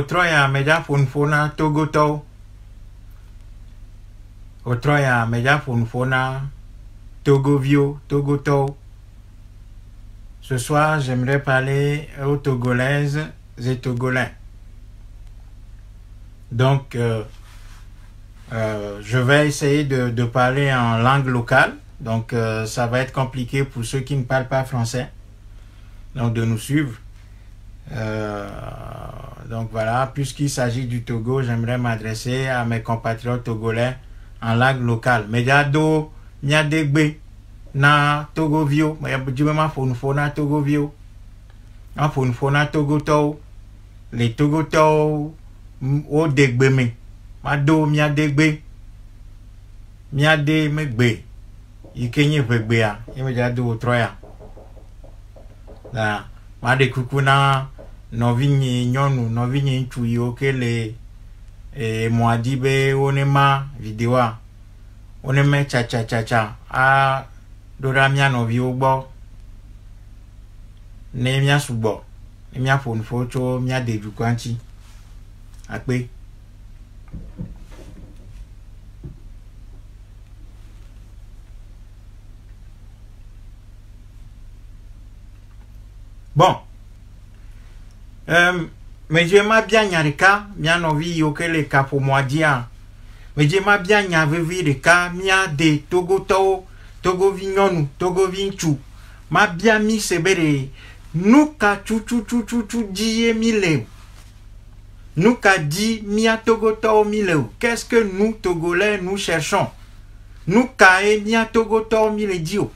Bon, autrement, il y a média Funfona Togoto. Autrement, il y a média Funfona Togovio Togoto. Ce soir, j'aimerais parler aux Togolaises et Togolais. Donc, euh, euh, je vais essayer de, de, parler en langue locale. Donc, euh, ça va être compliqué pour ceux qui ne parlent pas français. Donc, de nous suivre. Euh, donc, voilà. Puisqu'il s'agit du Togo, j'aimerais m'adresser à mes compatriotes togolais en langue locale. Mediado, Nyadegbe, na Togo Vio. Jibema Fonfona Togo Vio. En Fonfona Togo Togo. Les Togo Togo, au Degbe mado miadegbe miade megbe yi ke nye ʋegbea ye me dzado wotrɔ ya na maɖe kuku na nɔvinye nyɔnu nɔvinye ŋutsu yiwo ke le emɔa dzi be wonema videoa woneme tsatsatsatsa a ɖo ɖa mía nɔviwo gbɔ ne mía sugbɔ ne mía ƒo nuƒo tso mía de dukɔa ŋuti akpe. Bon. Um, Mejema bia nyarika mia novi yokele kapo mwadia. Mejema bia nyavevi reka mia de togo tao togo vinyonu togo vinchu. Ma bia mi sebere nuka chu chu chu chu chu diye mi leo. Nuka di mia togo tao mi leo. Qu'est-ce que nous togolais nous cherchons? Nuka e mia togo tao mi le dio.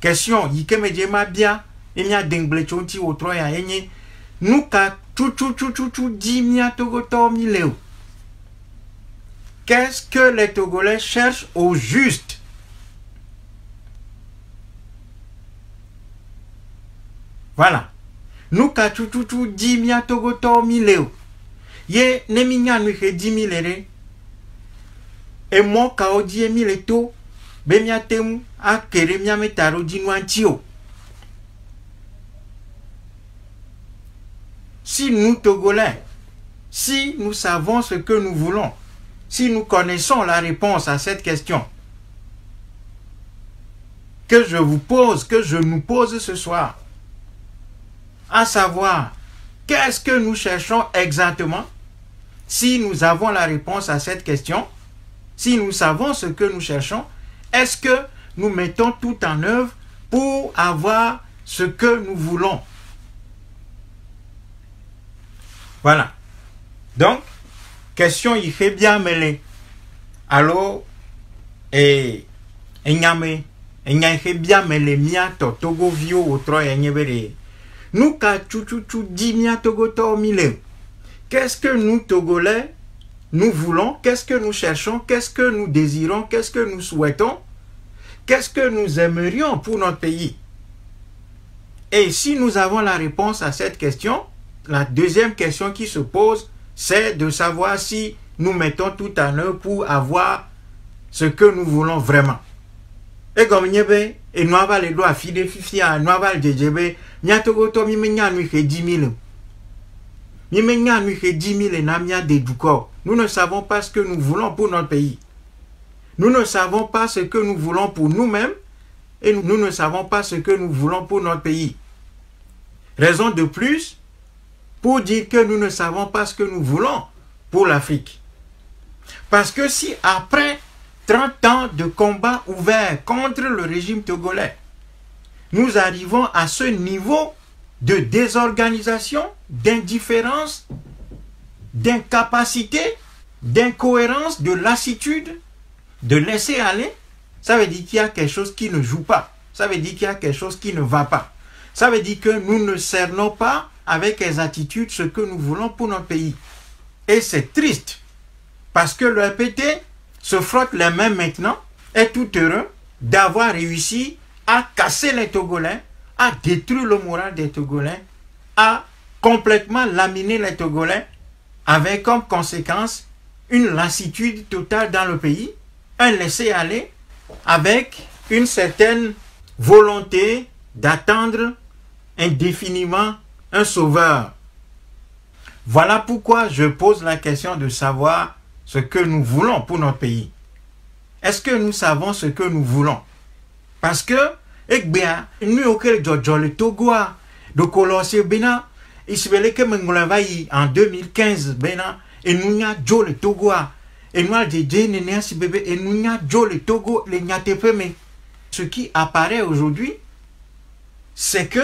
Question, yike mejema bia e mia dengble chonti otroya enye. Nous ka tu tu tu tu tu di mia togoto mileo Qu'est-ce que les Togolais cherchent au juste? Voilà. Nous ka tu tu tu di mia togoto mileo Ye ne minya nu he di milere. Et moi ka o di mile to. Be mia temu a kere mia metaro di nu antio. Si nous, Togolais, si nous savons ce que nous voulons, si nous connaissons la réponse à cette question que je vous pose, que je nous pose ce soir, à savoir, qu'est-ce que nous cherchons exactement? Si nous avons la réponse à cette question, si nous savons ce que nous cherchons, est-ce que nous mettons tout en œuvre pour avoir ce que nous voulons? Voilà. Donc, question il fait bien mêler. Alors, et enyame, enyame fait bien mêler mia to togo vio au tro enyebere. Nous ka chu chu chu di mia togo to mile. Qu'est-ce que nous Togolais nous voulons, qu'est-ce que nous cherchons, qu'est-ce que nous désirons, qu'est-ce que nous souhaitons, qu'est-ce que nous aimerions pour notre pays? Et si nous avons la réponse à cette question, la deuxième question qui se pose, c'est de savoir si nous mettons tout en œuvre pour avoir ce que nous voulons vraiment. Et comme avons et nous avons les doigts fidé fifi à nous avons le djebe, nous avons nous fait 10 000. Mi nous fait 10 000 et. Nous ne savons pas ce que nous voulons pour notre pays. Nous ne savons pas ce que nous voulons pour nous-mêmes et nous ne savons pas ce que nous voulons pour notre pays. Raison de plus pour dire que nous ne savons pas ce que nous voulons pour l'Afrique. Parce que si après 30 ans de combat ouvert contre le régime togolais, nous arrivons à ce niveau de désorganisation, d'indifférence, d'incapacité, d'incohérence, de lassitude, de laisser aller, ça veut dire qu'il y a quelque chose qui ne joue pas. Ça veut dire qu'il y a quelque chose qui ne va pas. Ça veut dire que nous ne cernons pas avec les attitudes ce que nous voulons pour notre pays. Et c'est triste parce que le RPT se frotte les mains maintenant, est tout heureux d'avoir réussi à casser les Togolais, à détruire le moral des Togolais, à complètement laminer les Togolais, avec comme conséquence une lassitude totale dans le pays, un laisser-aller, avec une certaine volonté d'attendre indéfiniment un sauveur. Voilà pourquoi je pose la question de savoir ce que nous voulons pour notre pays. Est-ce que nous savons ce que nous voulons? Parce que, eh bien, nous, le Togo, de Colosse, Bénin, que en 2015, Bénin, et nous, n'y a le Togo, et nous, et nous, n'y a le Togo, les Ce qui apparaît aujourd'hui, c'est que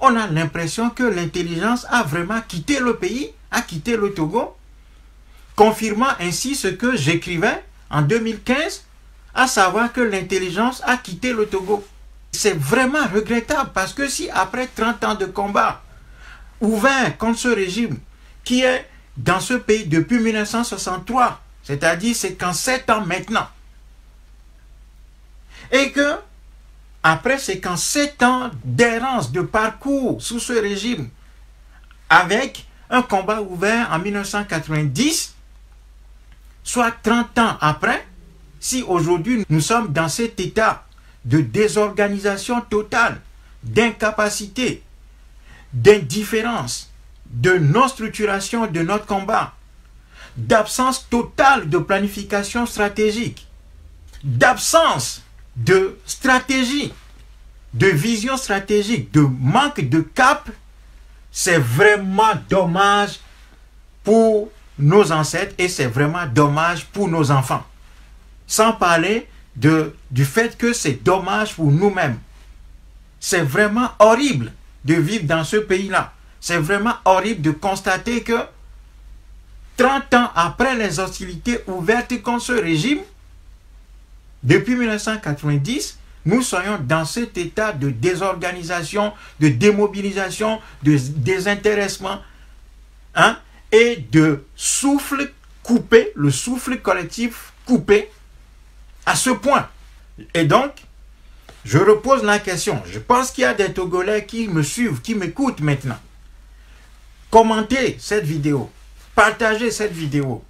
on a l'impression que l'intelligence a vraiment quitté le pays, a quitté le Togo, confirmant ainsi ce que j'écrivais en 2015, à savoir que l'intelligence a quitté le Togo. C'est vraiment regrettable parce que si après 30 ans de combat ouvert contre ce régime qui est dans ce pays depuis 1963, c'est-à-dire c'est qu'en 7 ans maintenant, et que après c'est qu'en 7 ans d'errance, de parcours sous ce régime, avec un combat ouvert en 1990, soit 30 ans après, si aujourd'hui nous sommes dans cet état de désorganisation totale, d'incapacité, d'indifférence, de non-structuration de notre combat, d'absence totale de planification stratégique, d'absence de stratégie, de vision stratégique, de manque de cap, c'est vraiment dommage pour nos ancêtres et c'est vraiment dommage pour nos enfants. Sans parler du fait que c'est dommage pour nous-mêmes. C'est vraiment horrible de vivre dans ce pays-là. C'est vraiment horrible de constater que 30 ans après les hostilités ouvertes contre ce régime, depuis 1990, nous soyons dans cet état de désorganisation, de démobilisation, de désintéressement hein, et de souffle coupé, le souffle collectif coupé à ce point. Et donc, je repose la question. Je pense qu'il y a des Togolais qui me suivent, qui m'écoutent maintenant. Commentez cette vidéo, partagez cette vidéo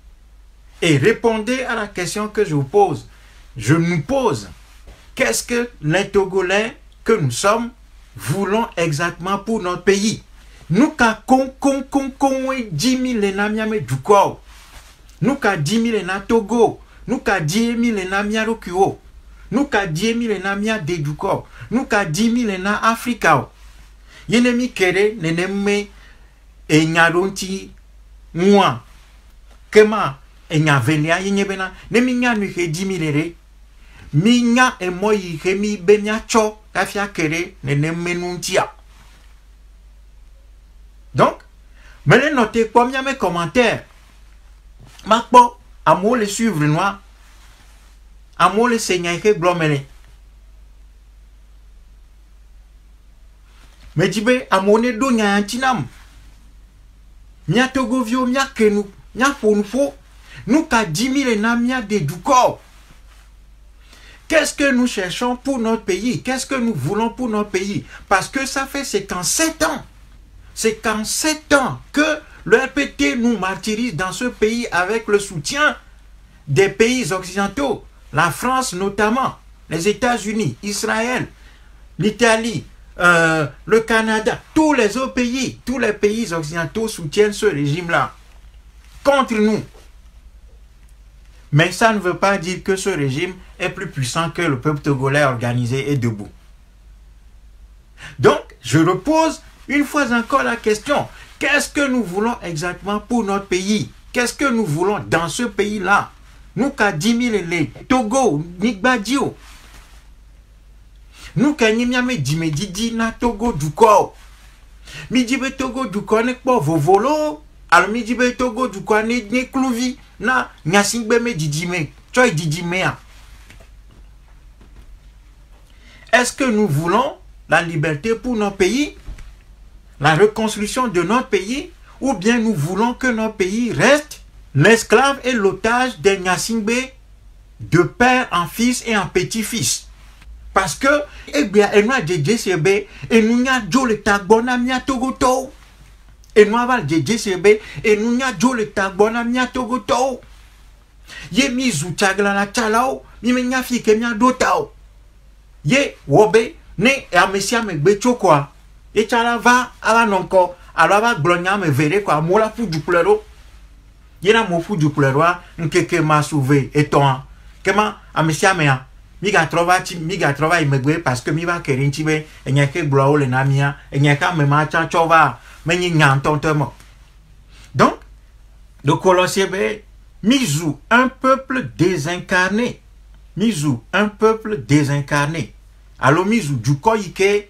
et répondez à la question que je vous pose je nous pose, qu'est-ce que les Togolais que nous sommes voulons exactement pour notre pays? Nous ka kon kon kon kon 10 000 les du corps. Nous ka 10 000 na Togo. Nous ka 10 000 les namia Rokio. Nous ka 10 000 les namia de du corps. Nous ka 10 000 na Afrika. Yene mi kere neneme e nyaronti mwa. Kema e nyavelia yenye bena. Nemi nyanu ke 10 000 lere minya emo yi ke mi be miatsɔ hafi akere nene tia donc mele nɔte kpɔ miame commentaire. Makpɔ amewo le suivre nua amewo le se nya yi ke gblɔ mele medzi be amewo ne ɖo nya ŋuti nam mia togoviwo miake nu miaƒo nu ƒo nu ka di mi le na mia de dukɔ Qu'est-ce que nous cherchons pour notre pays? Qu'est-ce que nous voulons pour notre pays? Parce que ça fait, c'est qu'en sept ans, c'est qu'en sept ans que le RPT nous martyrise dans ce pays avec le soutien des pays occidentaux, la France notamment, les États-Unis, Israël, l'Italie, euh, le Canada, tous les autres pays, tous les pays occidentaux soutiennent ce régime-là. Contre nous. Mais ça ne veut pas dire que ce régime est plus puissant que le peuple togolais organisé et debout. Donc, je repose une fois encore la question. Qu'est-ce que nous voulons exactement pour notre pays? Qu'est-ce que nous voulons dans ce pays-là? Nous, qu'à 10 000 les Togo, Nigbadio. Nous, qu'à Nimiame Dimedidi, na Togo du corps. Midibe Togo du corps, n'est pas vos volos. Alors, Midibe Togo clouvi na didime est-ce que nous voulons la liberté pour nos pays la reconstruction de notre pays ou bien nous voulons que notre pays reste l'esclave et l'otage des Nyasingbe de père en fils et en petit-fils? Parce que eh bien et nous et nous avons le tagbona togoto et nous avons le et nous avons le tagbona togoto ye mi zu tsagla na tsalao mi me nya fi ke mia do ta o. Ye wo be ne ame sia me gbe tso koa ye tsala va ala nɔ ŋkɔ alors va glonya me verre quoi mola fu du plero yena mo fu du plero nkeke ma sauvé et toi kema amisia mea mi ga trova ti mi ga trova imegbe parce que mi va kerin ti be enya ke glo o le na mia enya ka me ma cha chova me nyi nya ntonto mo donc le Colossiens be misou un peuple désincarné. Misou un peuple désincarné. Alors misou du ko ike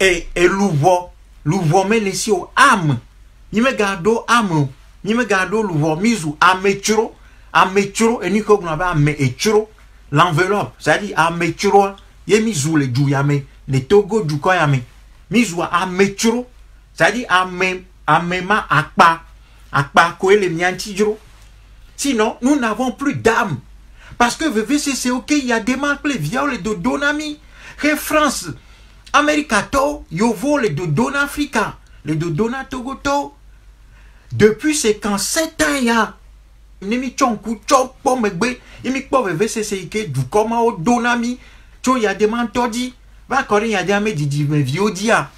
e e luvo luvo me si o âme. Mi me gado âme. Mi me gado luvo misou amechro amechro eni ko gna ba ame echro l'enveloppe c'est-à-dire amechro ye misou le du yame le togo du ko yame misou amechro c'est-à-dire ame amema akpa akpa ko ele miantijro sinon nous n'avons plus d'âme. Parce que VVCC ok il y a des marques les violes de Donami que France America to yovo le de Donafrica le de Dona Togoto depuis c'est quand 7 ans il y a nemi chonku chopo megbe imi po VVCC ike du koma o Donami cho il y a des mantodi va kore il y a des ame didi me viodia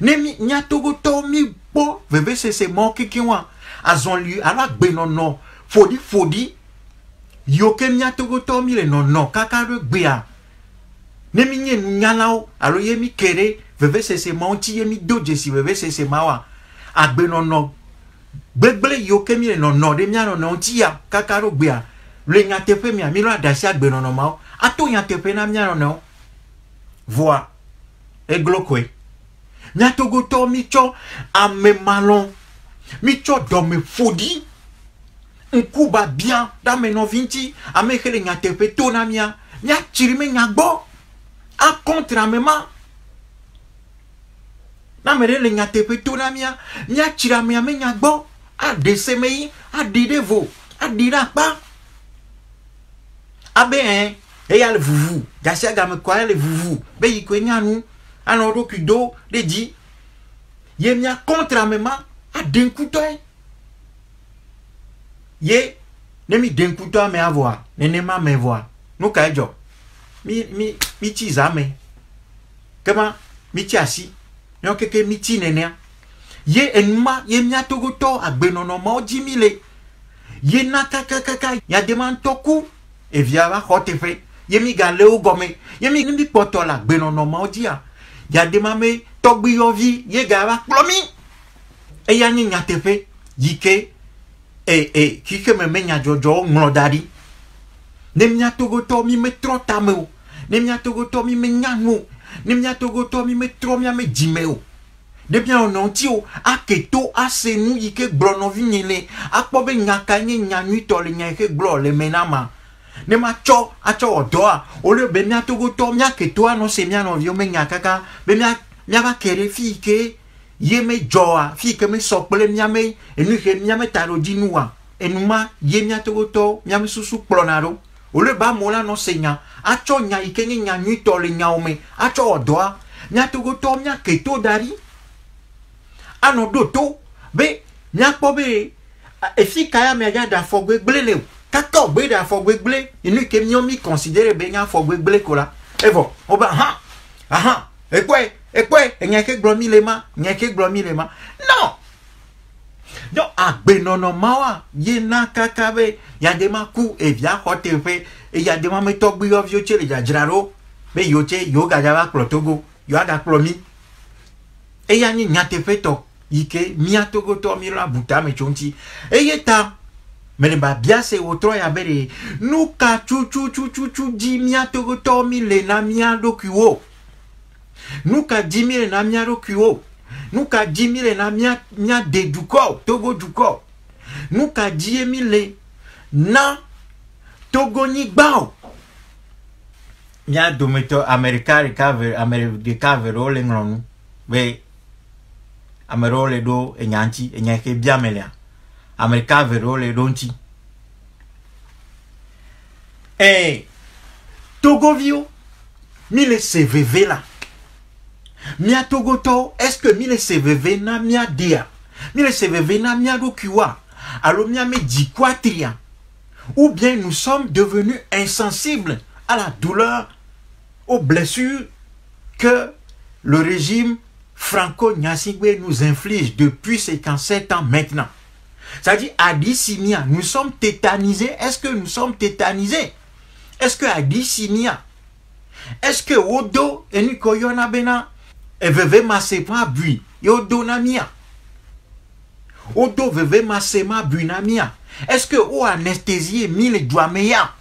nemi nya Togoto mi po VVCC mo kikiwa azon lui ala gbe non non fodi fodi. Yoke mia togoto mi le no no kaka do gbea ne mi nye nyala o alo ye mi kere. Veve sese ma onti ye mi do jesi veve sese ma wa. Agbe no no gbegble yoke mi le no no de mia no no onti ya kaka do gbea le nya teƒe mia mi lo adasi agbe no no ma o ato nya teƒe na mia no no voa. Eglokoe mia togoto mi tsɔ ame malɔ mi tsɔ dɔme fodi. Nkuba bia dame nɔvi ŋuti ame xe le nyateƒe to na mia miatsiri me nya gbɔ. Akɔntra me ma. Na ame ɖe le nyateƒe to na mia miatsiri amea me nya gbɔ. Aɖe seme yi aɖi ɖe vo aɖi ɖe akpa. Abe ɛ eya le vuvu gasi agame kɔ ya le vuvu be yi koe nya anɔ ɖokui do ɖe dzi ye mia kɔntra me ma aɖe ŋkutɔe ye ne mi den kuto ame avoa nenema me voa nu ka edzo mi mi mi tsi zame. Kema mi tsi asi. Ne keke mi tsi nenea ye enuma ye mia togotɔ agbenɔnɔmawo dzi mi le. Ye na kakakaka yadema ŋutɔ ku evia va xɔ teƒe ye mi ga le wo gɔme ye mi ne mi kpɔtɔ le agbenɔnɔmawo dzia yadema me tɔgbiyɔvi ye ga va kplɔ mi eya nye nyateƒe yi ke e e kike me me nyadzɔdzɔ ŋlɔ da ɖi ne mía togotɔ mi me trɔ tame o. Ne mía togotɔ mi me nya nu o. Ne mía togotɔ mi me trɔ mía me dzime o. Ne mía nɔ ŋuti o ake to ase nu yi ke gblɔ nɔvi nye le akpɔ be nyaka nye nya nyuitɔ le nya yi ke gblɔ le me na ma ne ma tsɔ atsɔ wɔ dɔa o le be mía togotɔ mía ke to anɔ se mía nɔviwo me nya kaka be mía mía va ke ɖe fi yi ke ye me dzɔa fi ke me sɔ kple miame enu ke miame ta ɖo dzi nua enuma ye mia togotɔ miame susu kplɔna ɖo. Wòle ba amewo la nɔ se nya atsɔ nya yi ke nye nya nyuitɔ le nyawo me atsɔ wɔ dɔa mia togotɔ mia ke to da ɖi. Anɔ ɖo to be miakpɔ be efi ka ya miadza ɖe afɔgbe gble le o kaka wògbe ɖe afɔgbe gble enu ke miɔ mi considere be nye afɔgbe gble ko la evɔ wobe ahan ahan ekpɔe ekpɔe enya ke gblɔ mi le ma enya ke gblɔ mi le ma. Non donc agbenɔnɔ mawa ye na kaka be yadema ku evia xɔ teƒe eyadema me tɔgbuiyɔviwo tse le dzadzra ɖo be yewo tse yewo gadza va kplɔ togo yewo agakplɔ mi. Eya nye nyateƒetɔ yi ke mía togotɔ mi lɔ abuta me tso ŋuti eye ta mɛlɛba bia se wòtrɔ ya be de nu ka tsutsutsutsu dzi mía togotɔ mi le na mía ɖokuiwo nu ka dzi mi le na mía ɖokuiwo nu ka dzi mi le na de dukɔ togo dukɔ nu ka dzi ye mi le na togonyigba o dometɔ amerika ɖeka ve ame ɖeka ve ɖewo le ŋlɔ nu be ame ɖewo le ɖo enya ŋuti enya ke bia me lea amerika ve ɖewo le ɖo ŋuti eh, togoviwo mi le se veve la. Mía togotɔwo est ce que mi le veve na mía dea mi le veve na mía ɖokuiwoa alo mía me dzikuatria ou bien nous sommes devenus insensibles à la douleur aux blessures que le régime Franco Nyasigwe nous inflige depuis 57 ans maintenant. C'est-à-dire, nous sommes tétanisés. Est-ce que nous sommes tétanisés? Est-ce que Simia Est-ce que Odo et Nikoyona Bena? Et veve ma bui. Yodo Namia Odo veve ma bui Namia Est-ce que o anesthésie mille douameya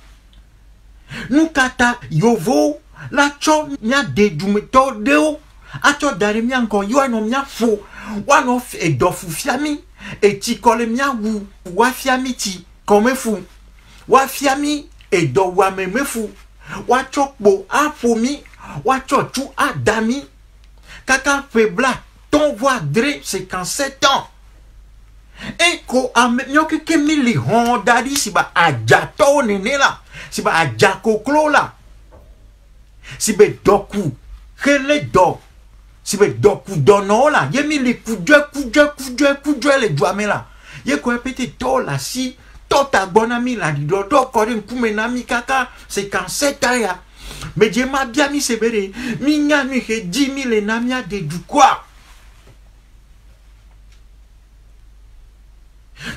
Nous kata yovo la cho nya de dumeto deo atsɔ da ɖe mía ŋgɔ yewoa nɔ mía fo. Woanɔ edɔfu fia mí etsi kɔ le mía wu woafia mí tsi kɔme fu. Woafia mí edɔwuame me fu. Woatsɔ kpo aƒo mí woatsɔ tu ada mí kaka ƒe bla tɔn vɔ adre cinquante-sept ans eko ame míɔ keke mi li hɔn da ɖi si ba adzatɔwo nene la si ba adzakoklo la. Si be dɔku hele dɔ si be dɔ kudɔnɔwo la ye mi li kudzɔe kudzɔe kudzɔe kudzɔe le dua me la. Ye kɔ epete tɔ le asi tɔ ta gbɔ na mi la ɖiɖɔ tɔ kɔ kaka se kan se ta ya. Medze ma se be de mi nya he di mi le na mia de dukɔa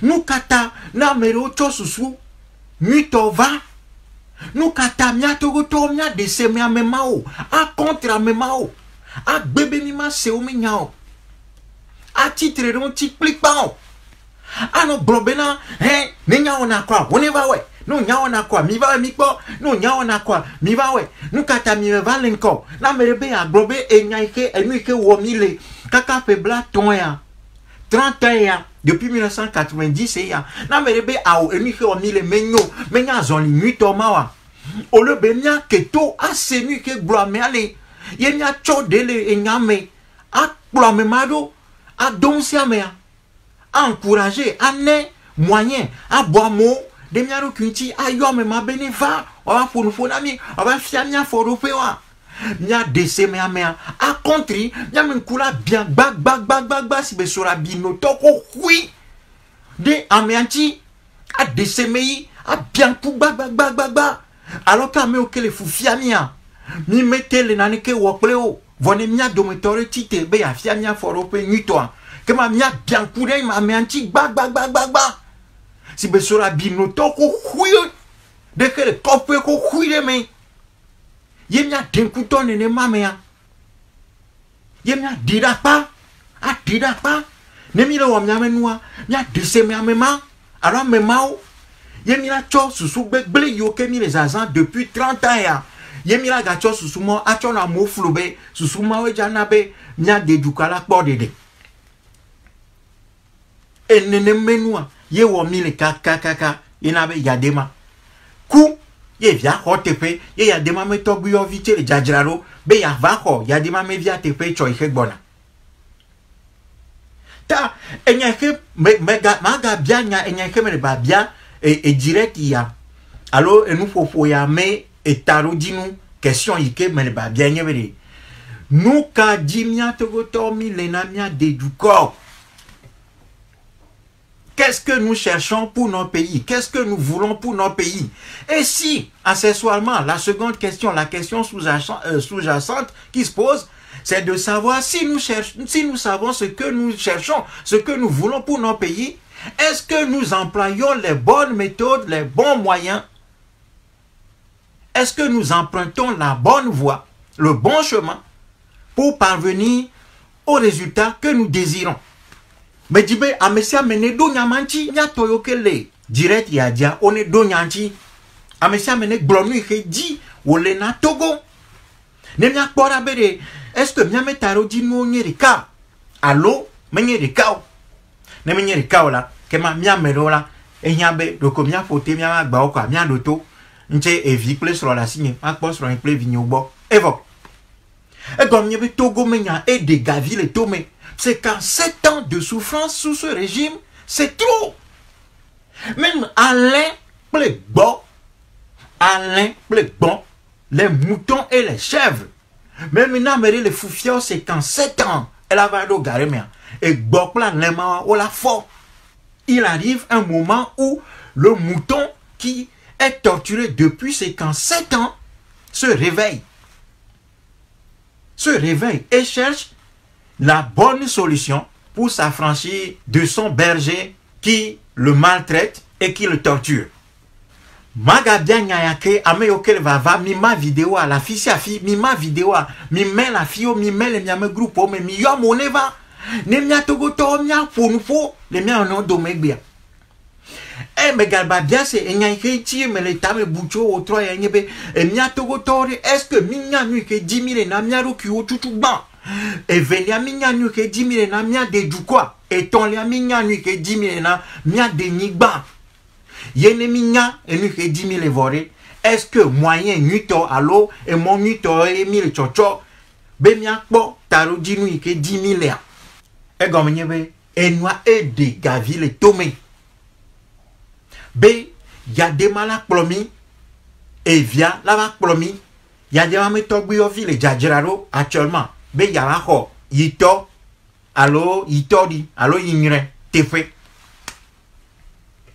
nu katã na ame ɖewo tsɔ susu nyuitɔ va. Nu katã mia togotɔwo mia de se mia me mawo akɔntra me mawo agbe be mi ma se wo mi nya o. Atitre ɖe ŋuti kplikpa o. Anɔ gblɔ bena hɛ ne nya wɔna kɔa wo ne va wɔe ne nya wɔna kɔa mi va wɔe mi kpɔ. Ne nya wɔna kɔa mi va wɔe nu katã mi va le ŋkɔ? Na ame ɖe be agblɔ be enya yi ke enu yi ke wɔ mi le. Kaka ƒe bla tɔn ya. Trente ya depuis 1990 ya. Na ame ɖe be awo enu yi ke wɔ mi le menyo menya azɔli nyuitɔ ma wa. Ole be mia keto ase nu yi ke gblɔ amea le yenya tsɔ ɖe le enya me. Akplɔ amema ɖo aɖo ŋusia amea ankoraje anɛ moyen abɔ amewo ɖe mia ɖokui ŋuti ayɔ ame ma be ne va woava ƒo nuƒo na mi woava fia mia fɔɖoƒewoa mia dese mea mea akɔntri mia me ŋku la bia gbagbagbagba si be sora la bi notɔ hui oh, ɖe amea ŋuti adese me yi abia ŋku gbagbagbagba alo ke amewo ke le fufia mia. Mi mete le naneke wɔ kple wo vɔ ne mia dometɔ ɖe ti te be yeafia mia fɔɖoƒe nyuitɔa kema mia bia ŋku ɖe amea ŋuti gbagbagbagba si be sora bi notɔ ko hui ɖe ke le kɔƒe hui ɖe me. Ye mia ɖe ŋkutɔ nenema mea ye mia ɖi ɖe akpa aɖi ɖe akpa ne mi le wɔ miame nua mia ɖi se miame ma. Alo ame mawo ye mina tsɔ susu gbegble yiwo ke mi le zazã depuis trente ans ya ye mi la gatsɔ susu mɔ atsɔ na amewo flo be susu mawo dza na be miaɖe dukɔa la kpɔ ɖeɖe enenemenua ye wɔ mi le kakakaka yina be yadema. Ku ye via xɔ teƒe ye yadema me tɔgbuiyɔvi tse le dzadzra ɖo be yava xɔ yadema me via teƒe tsɔ yi xe gbɔna ta enya xe me mega maga bia nya enya xe me le ba bia edirect ya. Alo enuƒoƒo ya me etaɖodzinu question yi ke me le ba bia nye be de nu ka mía togotɔ mi de dukɔ Qu'est-ce que nous cherchons pour notre pays? Qu'est-ce que nous voulons pour notre pays? Et si, accessoirement, la seconde question, la question sous-jacente euh, sous qui se pose, c'est de savoir si nous, cherchons, si nous savons ce que nous cherchons, ce que nous voulons pour notre pays, est-ce que nous employons les bonnes méthodes, les bons moyens Est-ce que nous empruntons la bonne voie, le bon chemin pour parvenir au résultat que nous désirons? Mais dis a amesia mene do nyamanchi nya toyo kele direct ya dia one do nyanchi amesia mene glonu ihe di wole na togo. Est-ce que mia ne menye rika o la kema mia me la ehia be doko mia fote mia ma gba o kwa mia do to ntse evi kple srɔ̃ le asi nye makpɔ srɔ̃ kple vinyewo gbɔ evɔ. Egɔm nye be togo menya eɖe gavi le to me c'est qu'en sept ans de souffrance sous ce régime c'est trop. Même Alain kple gbɔ Alain kple gbɔ les moutons et les chèvres même na ame ɖe le fufia c'est qu'en sept ans elle va ɖo ga ɖe mea egbɔ kple alẽ ma wo la fɔ il arrive un moment où le mouton qui est torturé depuis ses sept ans, se réveille. Se réveille et cherche la bonne solution pour s'affranchir de son berger qui le maltraite et qui le torture. maga bia nya ya ke ame yo ke va va mi ma vidéo à la fi si afi mi ma vidéo à mi me la fi o mi me le mia me groupe o me mi yo mo ne mia togo to mia fo nu fo le mia no do me gbia e me galba bia se enya ke ti me le tame bucho o tro ya nyebe e mia togo to est ce que mi nya nu ke 10000 na mia ro ki o tutu gban e venia mi nya nu ke 10000 na mia de du quoi et ton lia mi nya nu ke 10000 na mia de ni gban yene minya enu ke 10 000 est-ce que moyen nuito allo et mon nuito e mille chocho be mia kpo taro dinu ke 10 000 a e gomme nyebe enua e de gavi le tome be ya de mala plomi e via la va plomi ya de mame togbi o vi le jajiraro actuellement be ya la ho yito allo yito di allo yingre tefe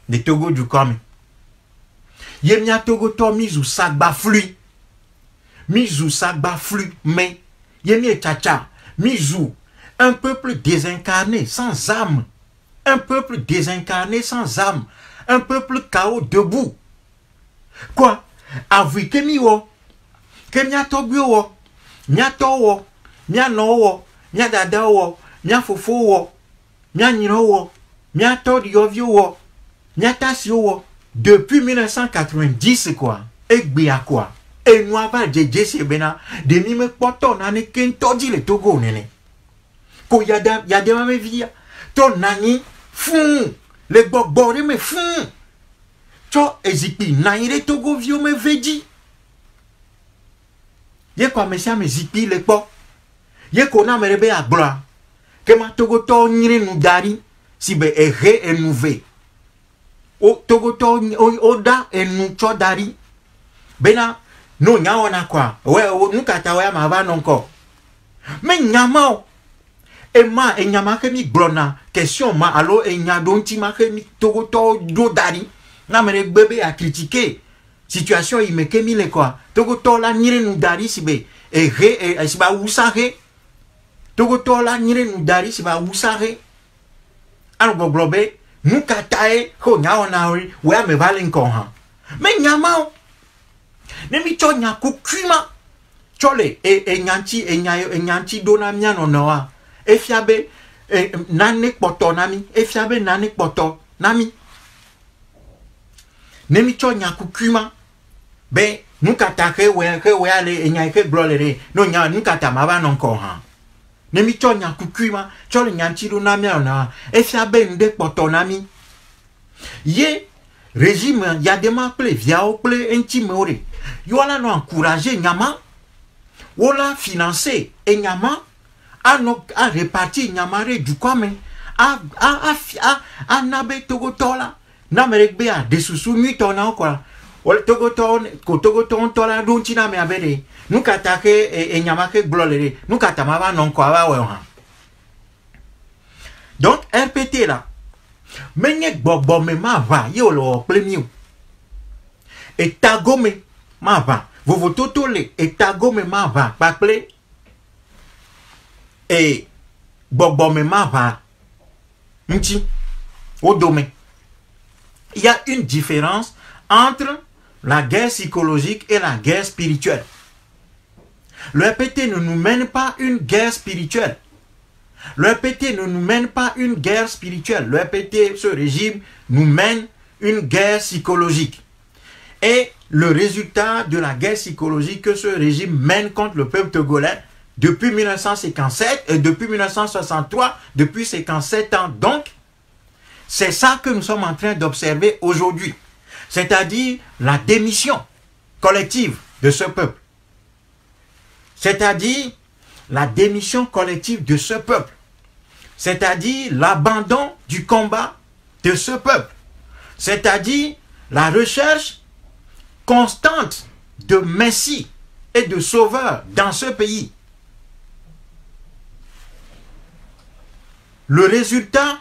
de Togo du Kome. Yemia Togo to mizu sagba flui. Mizu sagba flui. Mais, yemia tchacha. Mizu, un peuple désincarné, sans âme. Un peuple désincarné, sans âme. Un peuple chaos debout. Quoi? Avui kemi wo. Kemia togyo wo. Mia to wo. Mia no wo. Mia dada wo. Mia fofo wo. Mia nyino wo. Mia to diovio wo. Nyata depuis 1990 quoi. Egbe à quoi? Et nous avons djé c'est bena. De mi me poto na ne ken todi le togo nene. Ko yada yada ma me via. To nani fun. Le gbogbo me fun. To ezipi nani le togo vio me veji. Ye kwa me sia me zipi le po. Ye ko na me rebe agboa. Ke ma togo to nyire nu dari. Si be ere e nouve o togoto o da enu tso dari bena no nyawo na kwa we o nukata we ma va nonko me nyama o e ma e nyama ke mi glona question ma alo e nya don ti ma ke mi togoto do dari na mere gbebe a critiquer situation i me ke mi le kwa togoto la nyire nu dari sibe e re e siba usa re togoto la nyire nu dari siba usa re alo gbogbobe nuka tae ko nyao na ori we me vale nko ha me nyama o. Ne mi cho nya ku kwima chole e e nyanchi e nyayo e nyanchi do na mia no no a e fiabe e nani poto nami. E fiabe nani poto nami. Ne mi cho nya ku kwima be nuka ta ke we ke we ale e nya ke glole no nya nuka ta ma ba no nko ha ne mi tsɔ nyakukui ma tsɔ le nyantsi ɖo na mia na efia be kpɔtɔ na mi ye régime yadema kple viawo kple eŋtsimewo ɖe yɔla nɔ nyama wola financé enyama anɔ areparti nyama ɖe dukɔa me a a a ana be togotɔ la na me ɖe gbe aɖe susu nyuitɔ na wo kɔ la wole togotɔ ko togotɔ ŋutɔ la ɖo ŋuti na me abe ɖe nu katã ke enyama ke gblɔ le ɖe nu katã ma va nɔ ŋkɔ ava wɔ hã donc rpt la. Menye gbɔgbɔme ma ʋã ye wòle wɔ kple mi o. Etagome ma ʋã vovototo le etagome ma ʋã kpakple e gbɔgbɔme ma ʋã ŋuti wo dome il y a une différence entre la guerre psychologique et la guerre spirituelle. Le RPT ne nous mène pas une guerre spirituelle. Le RPT ne nous mène pas une guerre spirituelle. Le RPT, ce régime, nous mène une guerre psychologique. Et le résultat de la guerre psychologique que ce régime mène contre le peuple togolais depuis 1957 et depuis 1963, depuis 57 ans. Donc, c'est ça que nous sommes en train d'observer aujourd'hui. C'est-à-dire la démission collective de ce peuple. C'est-à-dire la démission collective de ce peuple. C'est-à-dire l'abandon du combat de ce peuple. C'est-à-dire la recherche constante de Messie et de Sauveur dans ce pays. Le résultat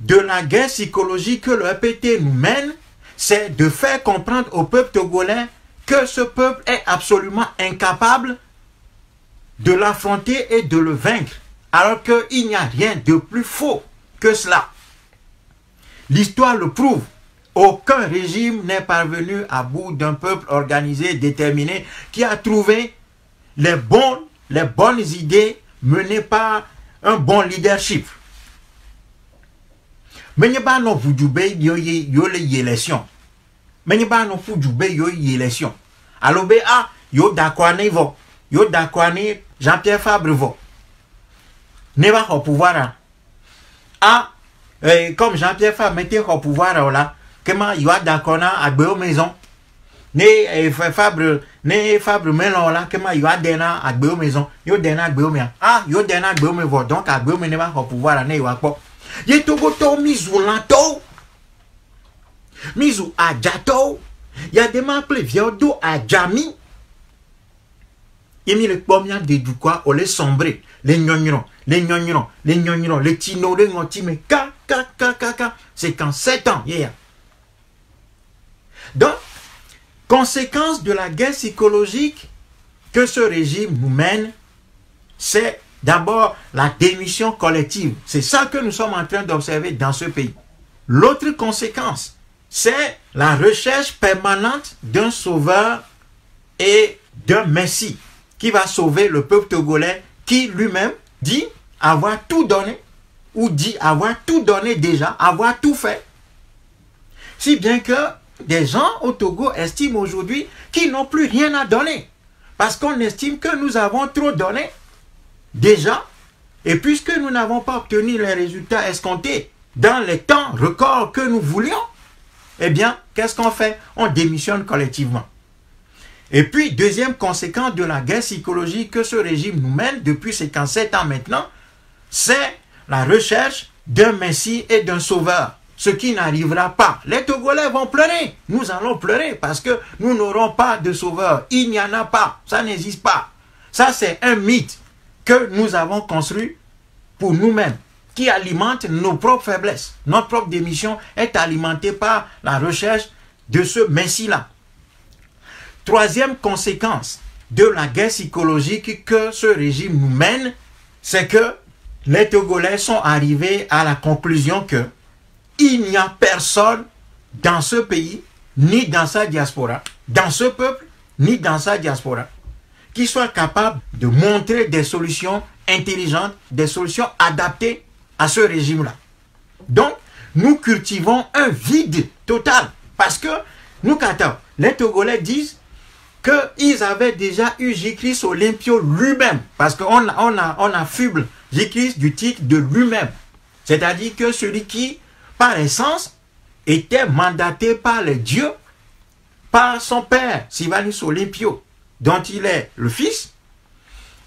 de la guerre psychologique que le EPT nous mène, c'est de faire comprendre au peuple togolais que ce peuple est absolument incapable de l'affronter et de le vaincre, alors qu'il n'y a rien de plus faux que cela. L'histoire le prouve. Aucun régime n'est parvenu à bout d'un peuple organisé, déterminé, qui a trouvé les bonnes idées menées par un bon leadership. Mais n'y a pas non yo yo les élections. Mais n'y a pas non yo élections. Alors ben ah yo d'accord vo. Yo d'accord Jean-Pierre Fabre vo. Ne va au pouvoir. Hein. Ah eh, comme Jean-Pierre Fabre mettait au pouvoir là, comment yo d'accord à aux maison. Ne eh, Fabre ne Fabre melon là comment yo dena à aux maison. Yo dena maison. Ah yo dena à maison donc à maison ne va au pouvoir ne yo pas. Ye togo to mizu lanto. Mizu ajato. Ya dema ple viodo ajami. Yemi le pomia de du quoi o le sombre. Les gnognon, les gnognon, les gnognon, les tino, les ngoti, mais ka, ka, ka, ka, ka. C'est qu'en 7 ans, yeah. Donc, conséquence de la guerre psychologique que ce régime nous mène, c'est D'abord, la démission collective. C'est ça que nous sommes en train d'observer dans ce pays. L'autre conséquence, c'est la recherche permanente d'un sauveur et d'un messie qui va sauver le peuple togolais qui lui-même dit avoir tout donné ou dit avoir tout donné déjà, avoir tout fait. Si bien que des gens au Togo estiment aujourd'hui qu'ils n'ont plus rien à donner parce qu'on estime que nous avons trop donné déjà, et puisque nous n'avons pas obtenu les résultats escomptés dans les temps records que nous voulions, eh bien, qu'est-ce qu'on fait? On démissionne collectivement. Et puis, deuxième conséquence de la guerre psychologique que ce régime nous mène depuis 57 ans maintenant, c'est la recherche d'un Messie et d'un Sauveur. Ce qui n'arrivera pas. Les Togolais vont pleurer. Nous allons pleurer parce que nous n'aurons pas de Sauveur. Il n'y en a pas. Ça n'existe pas. Ça, c'est un mythe que nous avons construit pour nous-mêmes, qui alimente nos propres faiblesses. Notre propre démission est alimentée par la recherche de ce Messie-là. Troisième conséquence de la guerre psychologique que ce régime nous mène, c'est que les Togolais sont arrivés à la conclusion que il n'y a personne dans ce pays, ni dans sa diaspora, dans ce peuple, ni dans sa diaspora, qui soit capable de montrer des solutions intelligentes, des solutions adaptées à ce régime-là. Donc, nous cultivons un vide total. Parce que nous, les Togolais disent qu'ils avaient déjà eu J-Christ Olympio lui-même. Parce qu'on on a, on a J-Christ du titre de lui-même. C'est-à-dire que celui qui, par essence, était mandaté par les dieux, par son père, Sivanus Olympio dont il est le fils,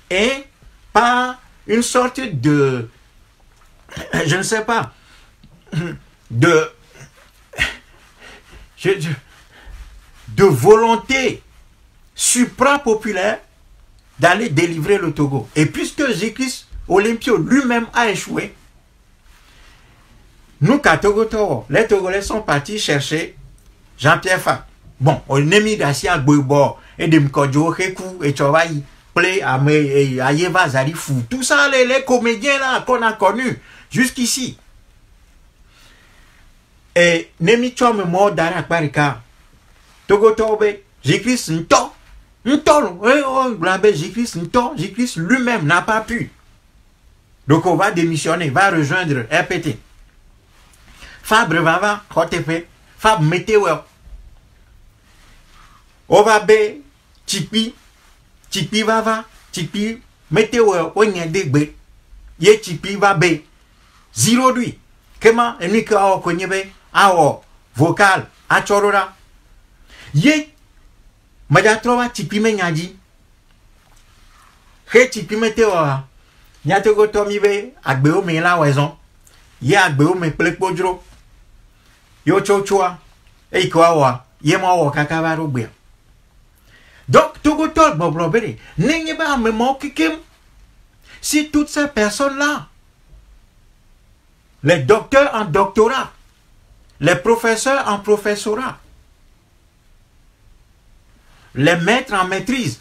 et par une sorte de, je ne sais pas, de, de volonté supra-populaire d'aller délivrer le Togo. Et puisque Jésus Olympio lui-même a échoué, nous, qu'à Togo, les Togolais sont partis chercher Jean-Pierre Fa. Bon, on est mis à Boubor et de Mkodjo, et Chowaï, Play, Ayeva, Zarifou. Tout ça, les, les comédiens là qu'on a connus jusqu'ici. Et Nemi Chom mort d'Arak Barika. Togo Tobe, Jésus Nto. Nto, oh, Jésus Nto, Jésus lui-même n'a pas pu. Donc on va démissionner, va rejoindre RPT. Fabre va va, Fabre météo. On va be tikpi tikpi va va tikpi météo onye degbe. Ye tikpi va be zero lui kema emi ka o konye be awo vocal achorora. Ye maja trova tikpi me nyaji he tikpi météo a nyatego tomi be agbe o me la wezon. Ye agbe o me kple kpodro yo chochoa e ko awa ye mo wo kaka va ro gbe donc, Togotol Boblobere, pas un kikim. Si toutes ces personnes-là, les docteurs en doctorat, les professeurs en professorat, les maîtres en maîtrise,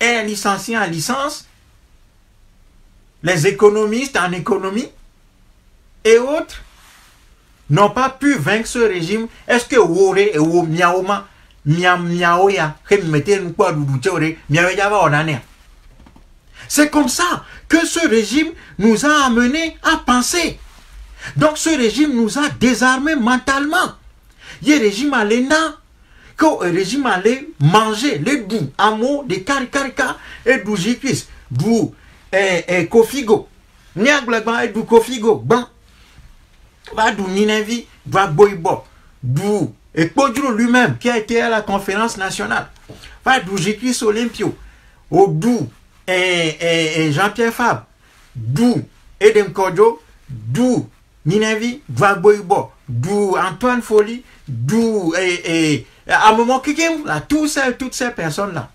et licenciés en licence, les économistes en économie et autres n'ont pas pu vaincre ce régime. Est-ce que Wore et Wo Miaoma, Miam Miaoya, c'est comme ça que ce régime nous a amenés à penser. Donc ce régime nous a désarmés mentalement. Il y a régime à l'ENA, que le régime allait manger les doux, amour de caricarika et du jikis, du et, et kofigo. Niaglagba et du kofigo, bon. Va du Ninevi, va boybo, du et Podro lui-même qui a été à la conférence nationale. Va du jikis Olympio, au dou et, Jean-Pierre Fab, du Edem Kodjo, du Ninevi, va du Antoine Folie, du et, et à un moment, là, tous ces, toutes ces personnes-là,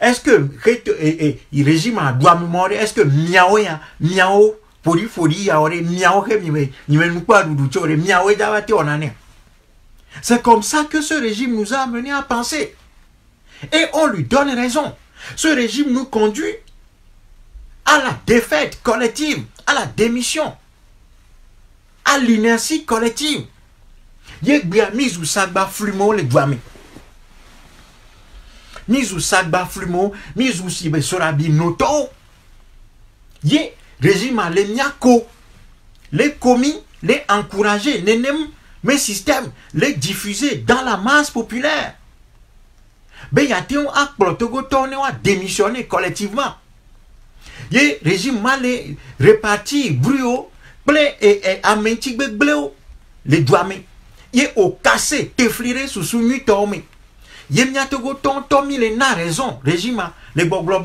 est-ce que le régime doit me mourir Est-ce que miao miao? C'est comme ça que ce régime nous a amené à penser. Et on lui donne raison. Ce régime nous conduit à la défaite collective, à la démission, à l'inertie collective ye gbia mizu sagba flumo le douame mizu sagba flumo mizu sibe sorabi noto ye régime le miako les commis les encourager les mes systèmes les diffuser dans la masse populaire. Ben yati on a on a démissionné collectivement? Ye régime mal réparti brio ple et et amenti bleu les douame ye kase teflire susu nyui tɔ me ye miatogo tɔntɔ mi le na raison régime le gbɔgblɔ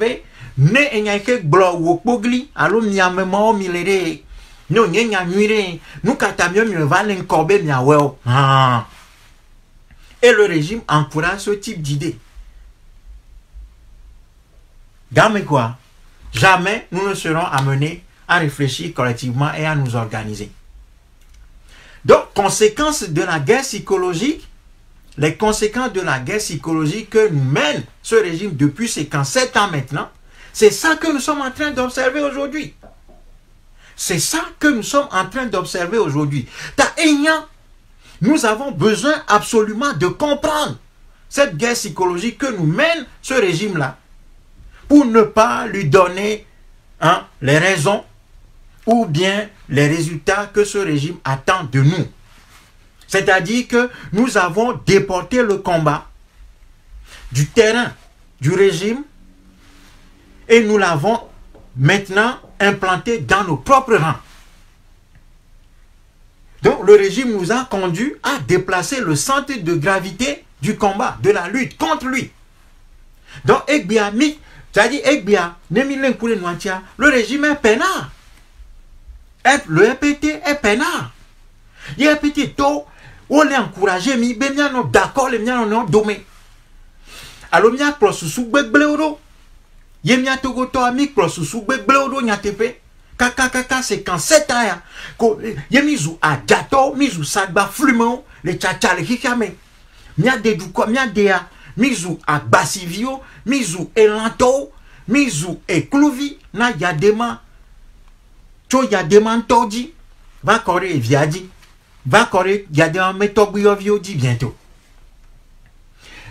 ne le et le régime encourage ce type d'idée. Gamme quoi? Jamais nous ne serons amenés à réfléchir collectivement et à nous organiser. Donc, conséquence de la guerre psychologique, les conséquences de la guerre psychologique que nous mène ce régime depuis ces 7 ans maintenant, c'est ça que nous sommes en train d'observer aujourd'hui. C'est ça que nous sommes en train d'observer aujourd'hui. Nous avons besoin absolument de comprendre cette guerre psychologique que nous mène ce régime-là pour ne pas lui donner hein, les raisons ou bien les résultats que ce régime attend de nous. C'est-à-dire que nous avons déporté le combat du terrain du régime et nous l'avons maintenant implanté dans nos propres rangs. Donc le régime nous a conduit à déplacer le centre de gravité du combat, de la lutte contre lui. Donc, c'est-à-dire, le régime est peinard le EPT est peinard. Le EPT, to, on l'a encouragé, ben, non, d'accord, les miens, non, domé. Alors, mia, pro, sous gbegle, oro. Ye, mia, togo, to, ami, pro, sous gbegle, oro, nya, tepe. Kaka, kaka, c'est quand c'est aya. Ko, ye, mizu, a, dato, mizu, sagba, flumon, le tchacha, le kikame. Mia, de, du, quoi, mia, de, a, mizu, a, basivio, mizu, elanto, mizu, e, kluvi, na, yadema, tso yademan tɔ dzi va kɔ ɖe evia dzi va kɔ ɖe yademan me tɔgbuiyɔviwo dzi bientôt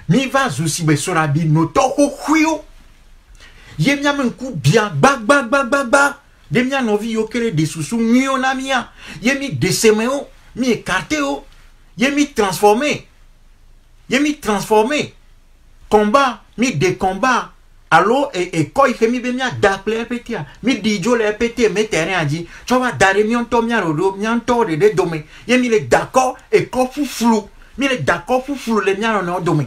mi va zu si be sɔrabi notɔ xoxoewo ye miame ŋku bia gbagbagbagba ɖe mia nɔvi yiwo ke ɖe ɖe susu nyuiwo na mia ye mi ɖe semewo mi ekarte wo ye mi transforme. Ye mi transforme. Combat mi de combat alo ekɔ yi xe mi be miada kple eƒetea mi ɖi dzo le eƒete me terrain dzi tsɔ va da ɖe miɔntɔ mia ɖoɖo miantɔ ɖeɖe dome. Ye mi le dakɔ ekɔ ƒuƒlu mi le dakɔ ƒuƒlu le mia nɔnɔwo dome.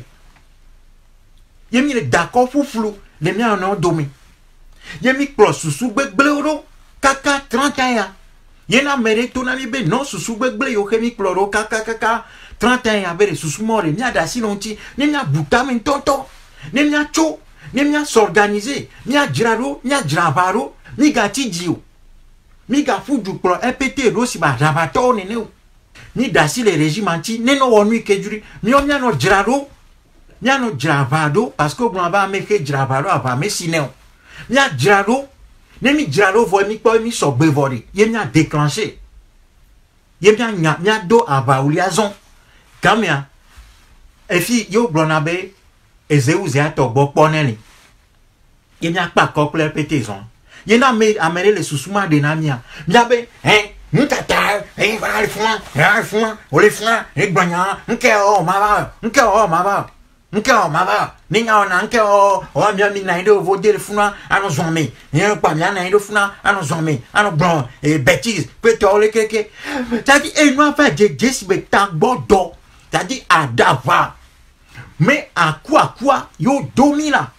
Ye mi le dakɔ ƒuƒlu le mia nɔnɔwo dome ye mi kplɔ susu gbegblẽwo ɖo kaka trente ya yena ame ɖe to na mi be nɔ susu gbegblẽ yiwo xe mi kplɔ ɖo kakakaka trente ya be ɖe susu mɔ ɖe miaɖe asi nɔ ŋuti ne miabu tame ŋutɔtɔ ne miatso ne mia s'organiser mia dzra ɖo mia dzra aʋa ɖo mi gati dzi o mi gaƒu du kplɔ EPT ɖo si ma aʋaʋatɔwo nene o mi da asi le régime ŋuti ne nɔ wɔ nu yi ke dzri miɔ mianɔ dzra ɖo miano dravado parce que bon va me ke dravado ava me sineo mia drado ne mi drado vo mi po mi ye mia déclencher ye mia nya mia do ava uliazon kamia efi yo blona be ezeuze ato gbo poneli ye mia pa couple pété zon. Ye na le susuma de na mia mia be hein nkata hein va le fuma fuma o le fuma e gbanya nke o ma ba nke o ma ba nke o ma ba ni nya na nke o o mia mi na ndo vo de le funa ano zonme ni pa mia na ndo funa ano zonme ano blon e bêtise pe to le keke tadi e no fa je je spectacle bodo tadi mais à quoi quoi yo domi là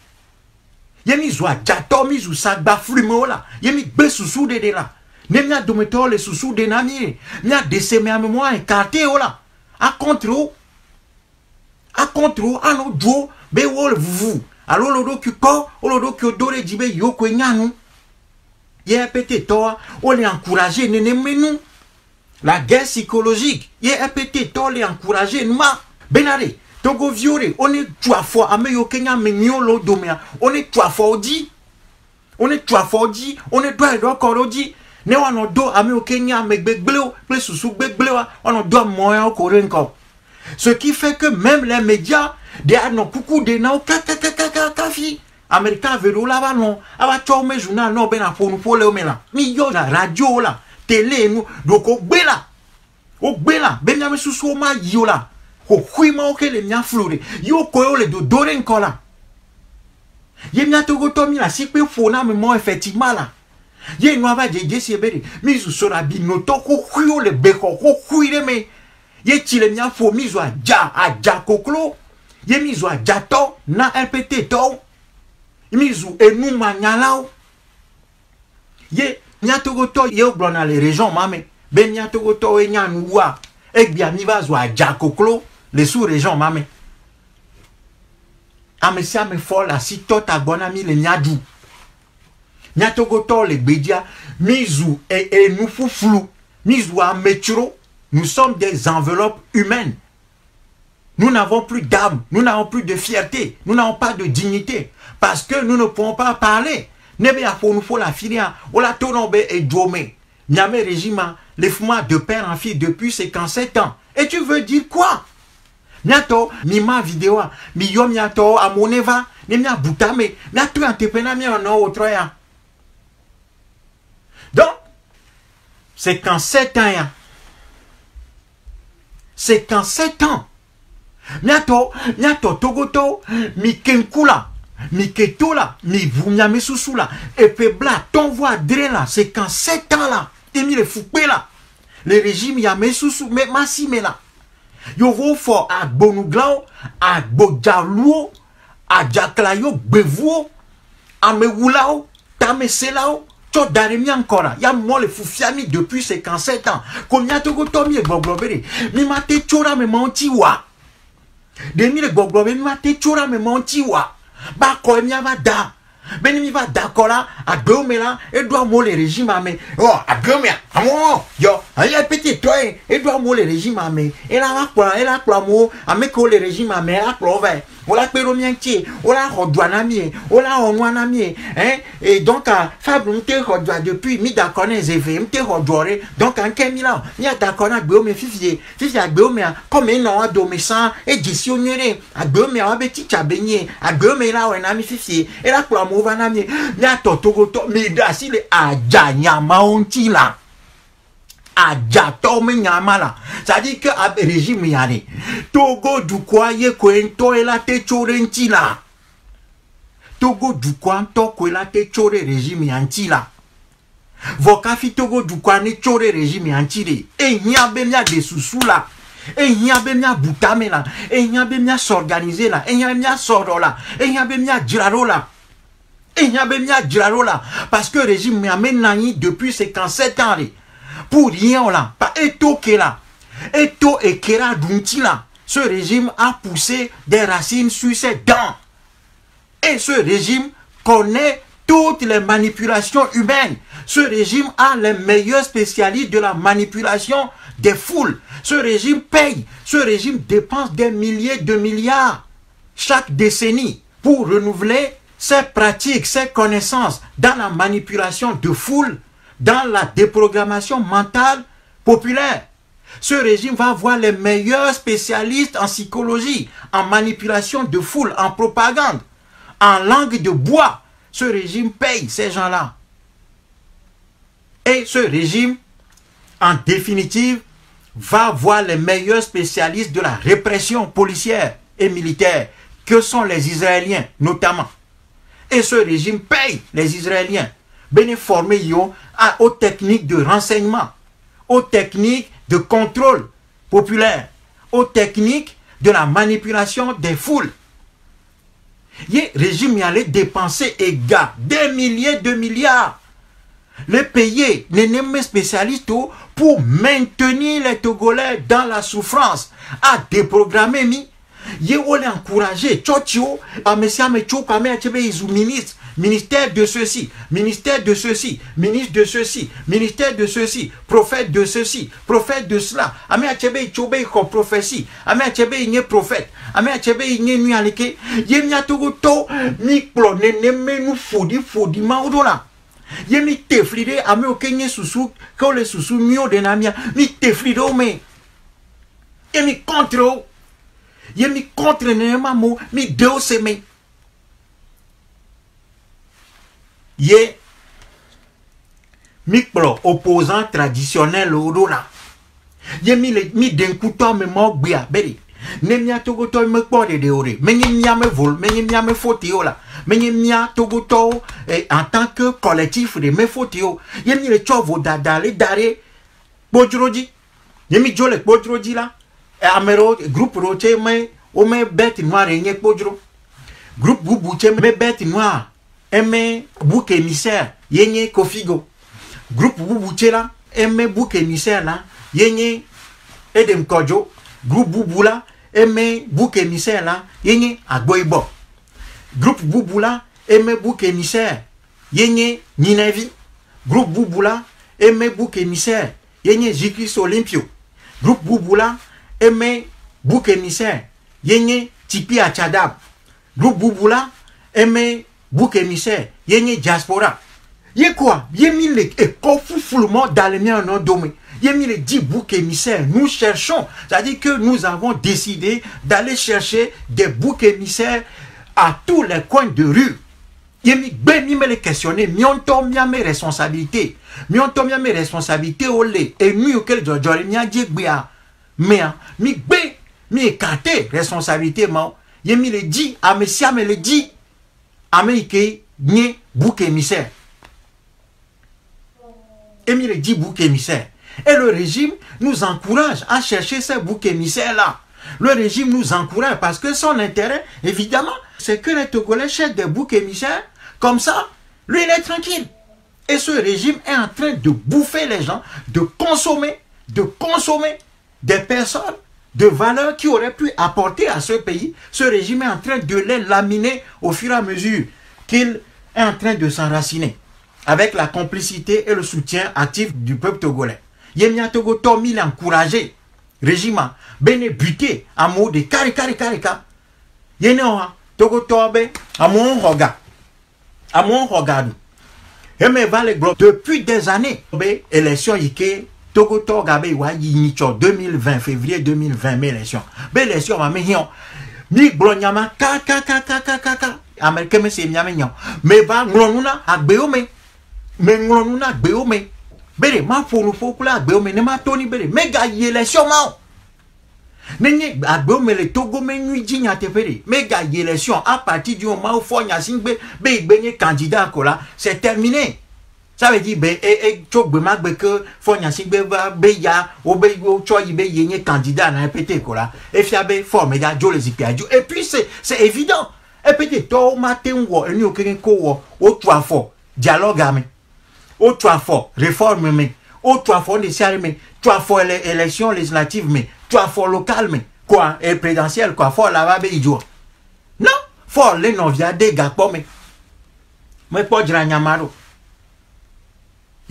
ye mi zo ajato mi zo sagba flimo la. Ye mi gbe susu de la. Ne mia dometo le susu de na mi mia dese me ame moi écarté o la. A contre o a contre o ano duo be wo le vuvu. Alo lo do ki ko o lo do ki o dore jibe yo ko nyanu. Ye pété to o le encourager ne ne menu la guerre psychologique ye pété to le encourager ma benare togo viore on est trois fois ame yo kenya me nyolo domea. On est trois fois odi on est trois fois odi on est doit do ko odi ne wa no do ame yo kenya me gbegbleo ple susu gbegbleo on no do moya ko renko ce qui fait que même les médias de no kuku de na ka ka ka ka ka ka fi américain velo la ba no aba cho me journal no be na fonu pole o me la mi yo na radio la télé nu do ko gbe la o gbe la be mi ame susu o ma yi o la ko huima o kele mia flore yo ko yo le do dore nkola ye mia to go to mi la si pe fo na me mo effectivement la ye no ava je je si ebere mi zu sora bi no to ko huio le be ko ko huire me ye ti le mia fo mi zu aja aja koklo. Ye mi zu aja to na rpt to. Mi zu enu manyalao ye mia to go to ye o blona le région mame be mia to go to e nya nuwa egbia mi va zu aja koklo les sous-régions mame ame sia ame fɔ le asi tɔ ta gbɔna mi le mia ɖu miatogotɔwo le gbedia mi zu enu ƒuƒlu mi zu ametsro nous sommes des enveloppes humaines. Nous n'avons plus d'âme nous n'avons plus de fierté nous n'avons pas de dignité. Parce que nous ne pouvons pas parler. Ne be aƒo nu ƒo le afi ɖea wola to nɔ be edzo me miame régime le fuma de père en fille depuis 57 ans. Et tu veux dire quoi? Miatɔ mi ma vidéoa mi yɔ miatɔ amewo ne va ne miabu tame miato ya teƒe na mianɔ wotrɔ ya donc c'est qu'en sept ans ya c'est qu'en sept ans. Miatɔ miatɔ togotɔ mi kenku la mi keto la mi vu miame susu la eƒe bla tɔnvo adre la c'est qu'en sept ans la emi le fukpe la le régime susu me masi me la yovo fɔ agbonuglawo agbodzaluwo adzaklayo gbevuwo amewulawo tameselawo tsɔ da ɖe mía ŋkɔ la ya mɔ le fufia mi depuis cinquante-sept ans. Ko mía togotɔ mi le gbɔgblɔ be ɖe mi ma te ame ma ŋuti wa. Ɖe mi be mi ma te ma ŋuti wa. Ba kɔ mía va da. Be ne mi va da kɔ la agbewo me la eɖo amewo le régime me ɔ agbewo mea amewo yɔ eya pete tɔ ye eɖo amewo le régime me ela va kplɔ ela kplɔ amewo ame kewo le régime me ela kplɔ wo va yi wola kpe ɖo mía ŋuti wola xɔ dua na wola wɔ nua na mi ye hein? Et donc fable ŋute xɔ dua depuis mi da kɔ ne zeve ŋute xɔ dua ɖe donc nke mi la mi da kɔ na agbewo me fifi ye fifi agbewo mea kɔmi enɔ wa dome sãa edzi si wo nyuie ɖe agbewo mea wa be titsa be nyi ye agbewo me la wɔ na mi fifi ye ela kplɔ amewo va na mi ye miatɔ togotɔ mi ɖe asi le adzanyamawo ŋuti la adzatɔ me nyama la c'est-à-dire que ab régime ya ne togo dukɔa ye koe ŋutɔ ye la te tso ɖe ŋuti la togo dukɔa ŋutɔ koe la te tso ɖe régime ya kafi togo dukɔa ne tso ɖe régime ya ŋuti ɖe ehiã be susu la ehiã be miabu tame la ehiã be miasɔorganize la ehiã be miasɔrɔ la ehiã be miadzra ɖo la la parce que régime ya menɔ anyi depuis cinquante-sept ans ɖe pour rien là, pas étoqué là, et kera dunti là. Ce régime a poussé des racines sur ses dents. Et ce régime connaît toutes les manipulations humaines. Ce régime a les meilleurs spécialistes de la manipulation des foules. Ce régime paye. Ce régime dépense des milliers de milliards chaque décennie pour renouveler ses pratiques, ses connaissances dans la manipulation de foule, dans la déprogrammation mentale populaire. Ce régime va avoir les meilleurs spécialistes en psychologie, en manipulation de foule, en propagande, en langue de bois. Ce régime paye ces gens-là. Et ce régime, en définitive, va voir les meilleurs spécialistes de la répression policière et militaire, que sont les Israéliens notamment. Et ce régime paye les Israéliens, bénéformés aux techniques de renseignement, aux techniques de contrôle populaire, aux techniques de la manipulation des foules. Le régime y allait dépenser gars des milliers de milliards. Les payer, les mêmes spécialistes pour maintenir les Togolais dans la souffrance, à déprogrammer mi. Yé les encourager, tchotcho, à monsieur Amecho, à ministre, ministère de ceci, ministère de ceci, ministre de ceci, ministère de ceci, prophète de ceci, prophète de cela. Ame achebe chobe ko prophétie. Ame achebe nye prophète. Ame achebe nye nu alike. Ye mi atogo to mi klo ne ne me nu fodi fodi ma odola. Ye mi teflide ame o kenye susu ko le susu mio de na mia mi teflide o me. Ye mi contre o. Ye mi contre ne ma mo mi de. Ye mi kplɔ opposant traditionnel o la ye mi le mi denkutɔ me mɔ gbea be de. Ne mia togotɔ me kpɔ ɖeɖe o de. Menye mia me vol menye mia me foti o la. Menye mia togotɔwo eh, en tant que collectif de me foti o. Ye mi le tsɔ vo dada le da ɖe kpodzro dzi. Ye mi dzo le kpodzro dzi la eh, ame ɖewo groupe ɖewo tse me wo me bête noire nye kpodzro. Groupe bubu tse me bête noire eme bouc émissaire yenye kofigo. Groupe bubu tshela eme bouc émissaire yenye edem kojo groupe bubu la eme bouc émissaire la yenye agboibo. Groupe bubu la eme bouc émissaire yenye ninevi groupe bubu la eme bouc émissaire yenye jikris olympio. Groupe bubu la eme bouc émissaire yenye tipi achadab. Groupe bubu la eme bouc émissaire yenye diaspora. Ye quoi? Ye mis le école foufoulement dans les miens non domé. Ye mis le dit bouc émissaire nous cherchons. C'est-à-dire que nous avons décidé d'aller chercher des boucs émissaires à tous les coins de rue. Ye mi gbe mi me le questionner. Mi on to mi mes responsabilités. Mi on to mi mes responsabilités au lait. Et mi auquel jojori mi a dit gbea mais mi gbe mi écarté responsabilité ma ye mi le dit à monsieur me le dit Amérique nye bouc émissaire. Émile dit bouc émissaire. Et le régime nous encourage à chercher ces boucs émissaires-là. Le régime nous encourage parce que son intérêt, évidemment, c'est que les Togolais cherchent des boucs émissaires. Comme ça, lui, il est tranquille. Et ce régime est en train de bouffer les gens, de consommer, de consommer des personnes de valeurs qui auraient pu apporter à ce pays, ce régime est en train de les laminer au fur et à mesure qu'il est en train de s'enraciner avec la complicité et le soutien actif du peuple togolais. Yemia Togo Tomi l'a encouragé, régime, bene buté à mot de kari kari ka. Yenoa Togo Tobe à mon regard. À mon regard. Et me va les depuis des années. Élection yike Togo Toga be wa yi 2020 février 2020 mais élection. Be élection ma me hion. Mi gblɔ nyama kakakakakaka amɛrikɛ me se miame nyɔ me va ŋlɔ nu na agbewo me me ŋlɔ nu na agbewo me be de ma ƒo nu ƒo kple agbewo me ne ma to ni be de me ga élection ma nenye agbewo me le togo me nyui dzi nyateƒe de me ga élection à partir du moment où fɔ nyasingbe be igbe nye candidat ko la c'est terminé ça veut dire ben e e tso gbemagbe ke fɔ nyasigbe va be ya wo be wotsɔ yi be ye nye candidat na epete ko la efia be fɔ me ya dzo le zikpia dzo et puis c'est c'est évident. Epete tɔwo ma te ŋu wɔ enu keke ko wɔ wotu afɔ dialogue me wotu afɔ réforme me wotu afɔ ne sia me tu afɔ ele élection législative me tu afɔ local me quoi? Et présidentielle quoi? Fɔ la va be yi dzo non! Fɔ le nɔvia de gakpɔ me mekpɔ dzra nyama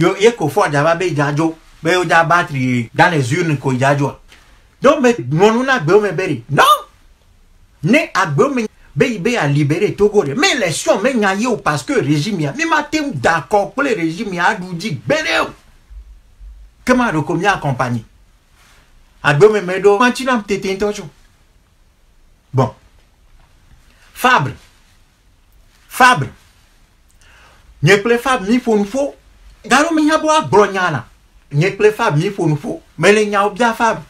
yo ye ko fɔ dava be idzadzo be wo da battery dans les urnes ko idzadzo donc me ŋlɔnu na gbewo me be de non ne agbe me be be a libérer Togo de mais élection me nya ye o parce que régime ya. Mi ma te d'accord pour le régime ya du di gbere o comment de combien accompagner agbe me me do continue am tete intention bon. Fabre. Fabre. Nye kple Fabre mi fo nufo garo mi nya bo agblɔ nya la nye kple Fabre mi fo nufo me le nya o bia Fabre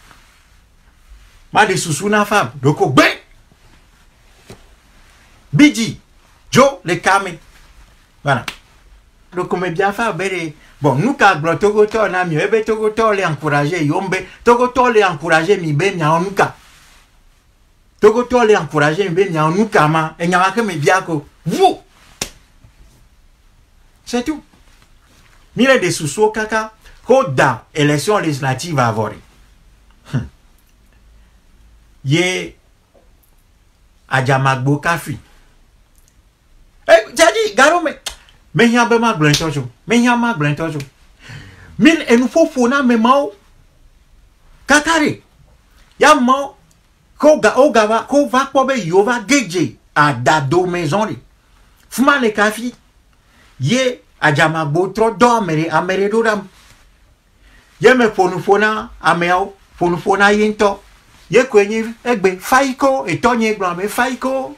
ma de susu na Fabre doko gbe Bidji, Joe, le Kame. On est bien fait, ben, bon, nous, quand on Togo to na mieux, ben, Togo to les encourager, yombe, Togo to les encourager, mi ben, ya onuka. Togo to les encourager, mi ya onuka, ma, et ya que me bien ko. C'est tout. Mille de sous kaka, koda, élection législative à avoir. Hum. Ye, Adjamagbo Kafi. Eh, jadi garo me. Me hiã be ma gblẽ tɔ tso me hiã ma gblẽ tɔ tso mi enuƒoƒo na me mawo kaka ɖe ya mawo ko ga o ga va ko va kpɔ be yewo va gedze adado maison ɖe fuma le kafi. Ye adzamagbo trɔ dɔ ame ɖe ame ɖe ɖo ɖam. Ye me ƒo nu ƒo na ameawo ƒo nu ƒo na ye ŋutɔ. Ye koe nye egbe faiko etɔ nye gblɔ be faiko.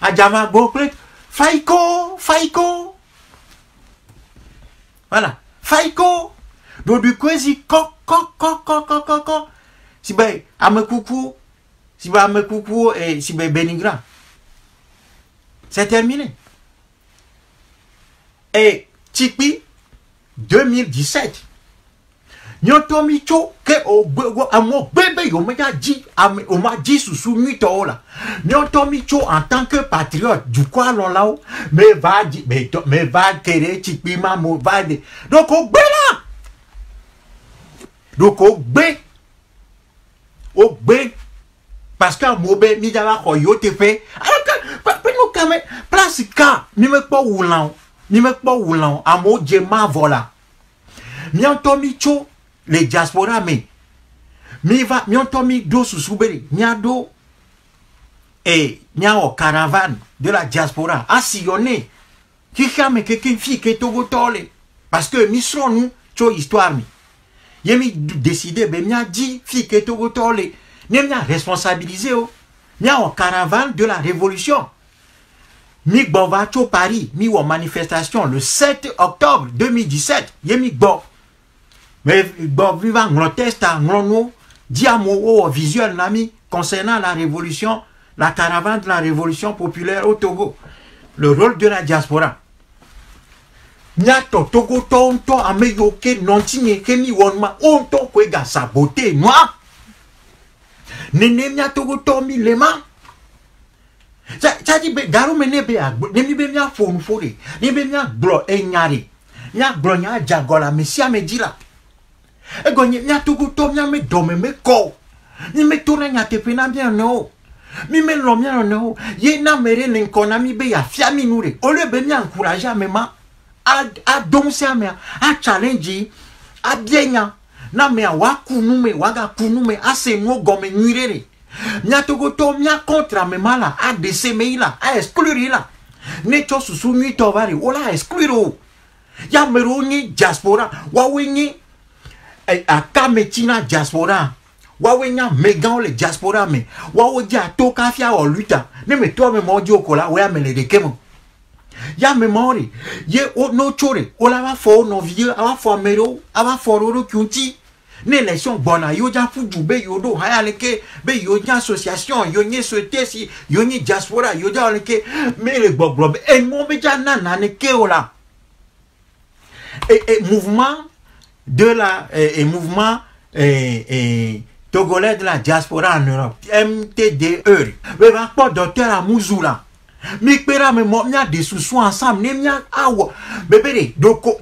Adzamagbo kple faiko faiko. Voilà faiko. Ɖoɖoe zi kɔ kɔ kɔ kɔ kɔ kɔ kɔ. Si be amekuku si be amekuku eh, si be Benigra c'est terminé et Tchikpi 2017 nyɔtɔ mi tso ke o gbe wo amewo gbe be yewo menya dzi ame o ma dzi susu nyuitɔwo la. Nyɔtɔ mi tso en tant que patriote dukɔa lɔlawo me va dzi me tɔ me va ke ɖe tsikpi ma mo va de. Donc o gbe la! Donc o gbe! O gbe! Parce que amewo be mi dza va xɔ yewo teƒe que pe nu kame place ka mi me kpɔ wulã o mi me kpɔ wulã o. Amewo dze ma vɔ la. Mi tso le diaspora me. Mi va miɔtɔ mi do susu be miaɖo e miawɔ caravane de la diaspora. Asiyɔne xixea me keke fi ke parce que mi srɔ̃ nu tso histoire mi ye mi décide be miadzi fi ke togotɔ le. Ne mia responsabilise o miawɔ de la révolution mi va tso paris mi wɔ manifestation le 7 octobre 2017 ye mi mais bon, vivant ŋlɔ testa ŋlɔ wowɔ visuel na mi concernant la révolution la caravane de la révolution populaire au Togo. Le rôle de la diaspora. Miatɔ togotɔwo ŋutɔ ame yiwo ke nɔntinye ke mi wɔ numa wo ŋutɔ koe ga sabote nua nene mia togotɔwo mi tsadi be garo me ne be agbo ne be mia de ne be mia gblɔ enya de mia gblɔ nya dzagɔ le ame sia ame dzi la egɔnye mia togotɔ mia me dɔme me kɔ o mi me to na nyateƒe na mia nɔwo mi me lɔ mia nɔwo ye na ame ɖe le na mi be yafia mi nu de o le be mia encourage ame ma. Ado ŋusẽ amea a challenge abia nya. Na amea wòaku nu me wòagaku nu me ase nuwo gɔme nyui ɖe de mia togotɔ mia contre ame ma la aɖe se me yi la a exclure yi la. Ne tsɔ susu nyuitɔ va de wo la exclure o. Ya ame ɖewo nye diaspora woawoe nye akametina diaspora. Woawoe nye amegãwo le diaspora me. Woawo dze ato kafi awɔ luta. Ne me to ame mawo dzi wo ko la woe ame le ɖeke me ya ame mawo de ye wo no tso de wo la va fɔ wo nɔvi ye ava fɔ ame ɖewo ava fɔ ɖewo ɖokui ŋuti ne élection gbɔna yewo dza ƒu du be haya be yewo association yewo société si diaspora yewo me le gbɔgblɔ be enuwo be dza na naneke o la. Et, et mouvement de la et, et mouvement et, et, togolais de la diaspora en Europe MTDE be va kpɔ docteur Amuzu la. Mi kpe ɖe ame mɔ mia ɖe susu ensemble ne mia awɔ bebe de doko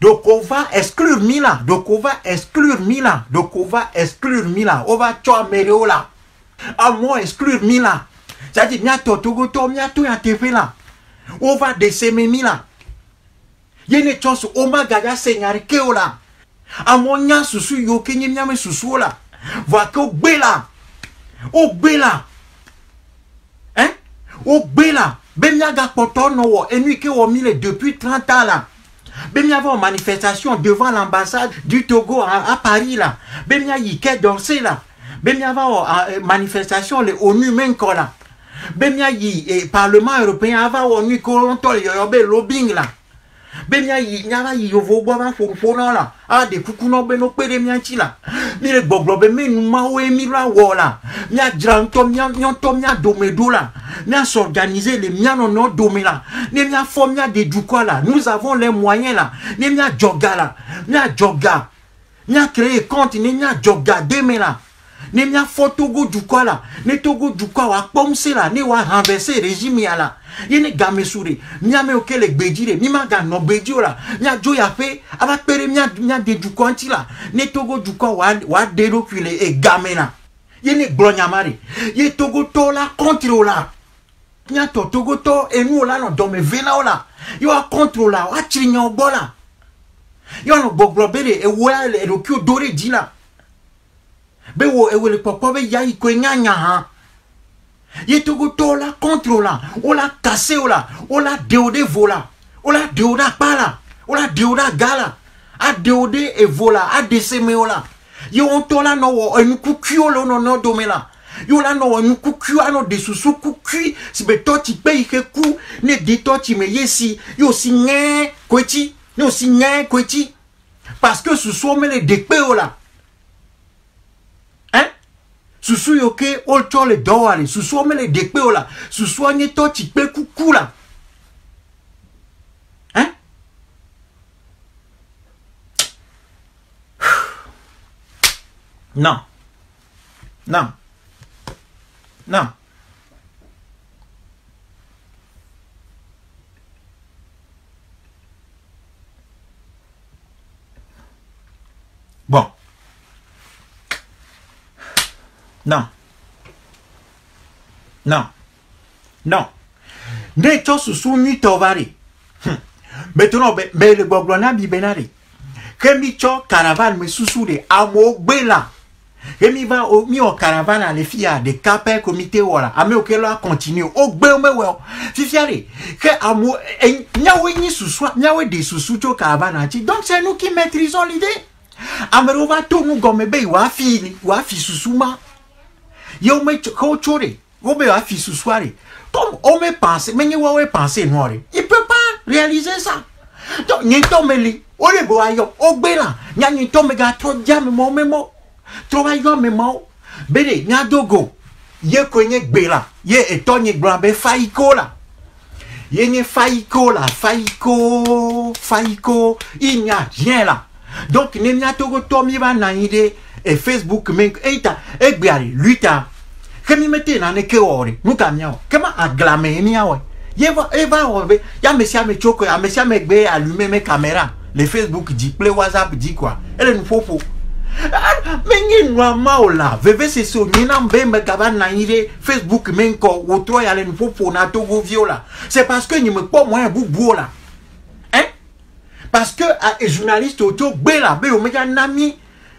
tadi doko va exclure mi la doko va exclure mi la doko va exclure mi la. O va ame ɖewo la amewo exclure mi la tadi miatɔ togotɔ miato ya teƒe la. O va ɖe seme mi la ye ne tsɔ so o ma gadza se nya ɖeke o la. Amewo nya susu yiwo ke nye miame susuwo la. Vɔa ke o gbe la. O gbe la. O gbe la. Be miagakpɔtɔ nɔ wɔ enu yi ke wɔ mi le depuis 30 ans bemi avait une manifestation devant l'ambassade du Togo à, à Paris là. Bemi a yike d'Orsay là. Bemi avait une euh, manifestation le ONU menko là. Bemi a yi et euh, parlement européen avait ONU kolonto yoyobe euh, lobbying là. Be la be miayi miava yi yovo gbɔ va nɔ la. Aɖe kuku nɔ be no kpe ɖe mia ŋuti la. Mi le gbɔgblɔ be mawoe mi la. Wɔ la miadzra ŋutɔ mia miɔtɔ mia dome ɖo la. Miasɔrganize le mia nɔnɔ dome la. Ne mia de dukɔ la. Nous avons les moyens la. Ne miadzɔga la. Miadzɔga miacrée compte. Ne miadzɔga deme la ne miafɔ togo dukɔ la. Ne togo dukɔ wòakpɔ ŋusẽ la. Ne wòarenverse régime ya la. Ye ne gamesu ɖe miamewo ke le gbedzi ɖe mi maganɔ gbedzi o la. Miadzo yaƒe ava kpe ɖe miaɖe dukɔ ŋuti la. Ne togo dukɔ wòaɖe ɖokui le egame la. Ye ne gblɔ nyama ɖe ye togotɔwo la kɔntre o la. Miatɔ togotɔ enuwo la nɔ dɔme ve na wo la. Ye woakɔntre o la. Woatsri nyawo gbɔ la. Ye wonɔ gbɔgblɔ be ɖe ewoa le eɖokuiwo do ɖe dzi la be wo ewo le kpɔkpɔ be ya yi koe nyanya hã. Ye togotɔwo la kɔntre la wola la wola ɖe wo la wola ɖe wo ɖe akpa la wola ɖe wo ɖe aga la aɖe wo ɖe evo la aɖe semewo la. Ye wo ŋutɔ la nɔ wɔ enukukuiwo le wo nɔnɔ dome la. Wɔ enukukuiwo anɔ ɖe susu kukui si be tɔtsi kpe yi ke ku ne de me ye si wo si ŋɛɛ koetsi wo si parce que susuwo mele ɖe kpe o la susu yo ke o tsɔ le dɔ wa le susu ome le ɖekpe o la susua nye tɔ tsikpe kuku la. Hein? Non non non Non. Non. Non. Ne tso susu nyuitɔ va ɖe. Hm. Maintenant, be be le gbɔgblɔ na bi bena ɖe. Ke mi tsɔ caravane me susu ɖe. Amewo gbe la. Ke mi va o mi wɔ caravane le fia ɖeka pɛ comité wɔ la. Amewo ke la continue. O gbe o me wɔ o. Fifia ɖe. Ke amewo e miawoe nyi susua. Miawoe ɖe susu tso caravane ŋuti. Donc c'est nous qui maîtrisons l'idée. Ame ɖewo va to nu gɔme be wòafi wòafi susu ma ye wo me ko tso ɖe wo be afi susua ɖe comme wo me pense menye woawoe pense ɖe il peut pas réaliser ça. Donc nye ŋutɔ me li. Wo le be woayɔ wo gbe la. Nya nye ŋutɔ me gatrɔ dzi amemawo memawo trɔ va yɔ amemawo be ɖe miado go. Ye koe nye gbe la. Ye etɔ nye gblɔna be fayiko la. Ye nye fayiko la. Fayiko fayiko. Il n'y a donc ne miatogotɔ mi va nɔ anyi ɖe e facebook me ɖe lui ta ke mi mete nane ke wɔ ɖe nu ka miawɔ ke ma aglame ye miawɔ ye va eva wɔ be ya ame sia ame tso koe ame sia ame gbe allume me caméra le facebook dzi kple whatsapp dzi quoi ele nuƒoƒo menye nua ma o la vevesese o nyina be megava nɔ anyi ɖe facebook me ŋkɔ wòtrɔ ya le nuƒoƒo na togoviwo la. C'est parce que nye mekpɔ moyen bubuwo la. Hein? Parce que journaliste wotso gbe la be womega na mi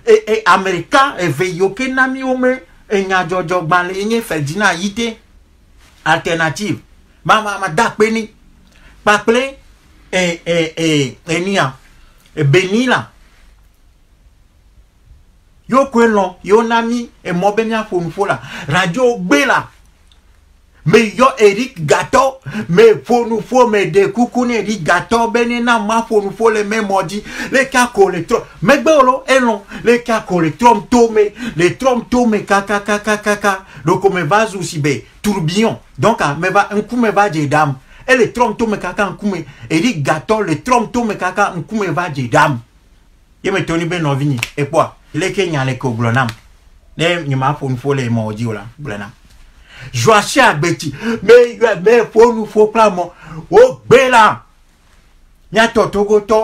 e, e, américain eve yiwo ke na mi wome enyadzɔdzɔgbalẽ nye ferdinand yite alternative. Mama ma da kpe ni. Kpakple e, e, e, enia e, beni la. Yo koe lɔ yo na mi emɔ be miaƒo nuƒo la. Radio gbe la me yɔ eric gatɔ me ƒo nuƒo me ɖe kuku ne eric gatɔ be ne na ma ƒo nuƒo le me mɔ dzi le ka ko le trɔ megbe wo elɔ le ka ko le trɔm to me le trɔm to me kakakakaka ɖoko me va zu si be tourbillon. Donc me va ŋkume va dze ɖam ele trɔm to me kaka ŋkume eric gatɔ le trɔm to me kaka ŋkume va dze ɖam ye me toni be nɔvinye ekpɔa leke nya le ko gblɔ nam ne nye ma ƒo nuƒo le mɔ dzi o la gblɔ nam Joachim Abeti, mais il faut nous faut clairement, oh Bela,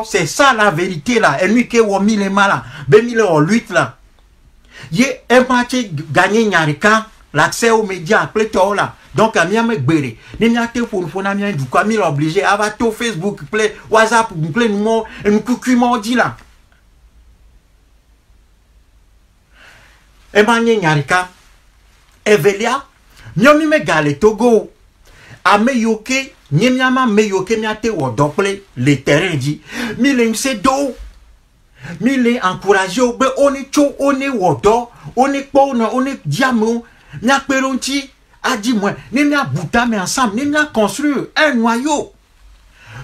c'est ça la vérité là, et lui qui est mis les là, ben il est lutte là. Il est impacté gagné Nyarika, l'accès aux médias, pléthore là. Donc, à miam gbere, ni miam téléphone, fon à miam du quoi, mille obligé, à tout Facebook, play, WhatsApp, play, nous m'en, et nous coucou dit là. Et ben, Nyarika, Evelia, míɔ mi mega le togo. O ame yiwo ke nye miama ame yiwo ke miate wɔ dɔ kple le terrain dzi mi le ŋusẽ do. Wo mi le encouragé wo be wone tso wone wɔ dɔ wone kpɔ wo nɔ wone di amewo miakpe ɖo ŋuti adi mɔe ne miabu tame ensemble ne miaconstruire un noyau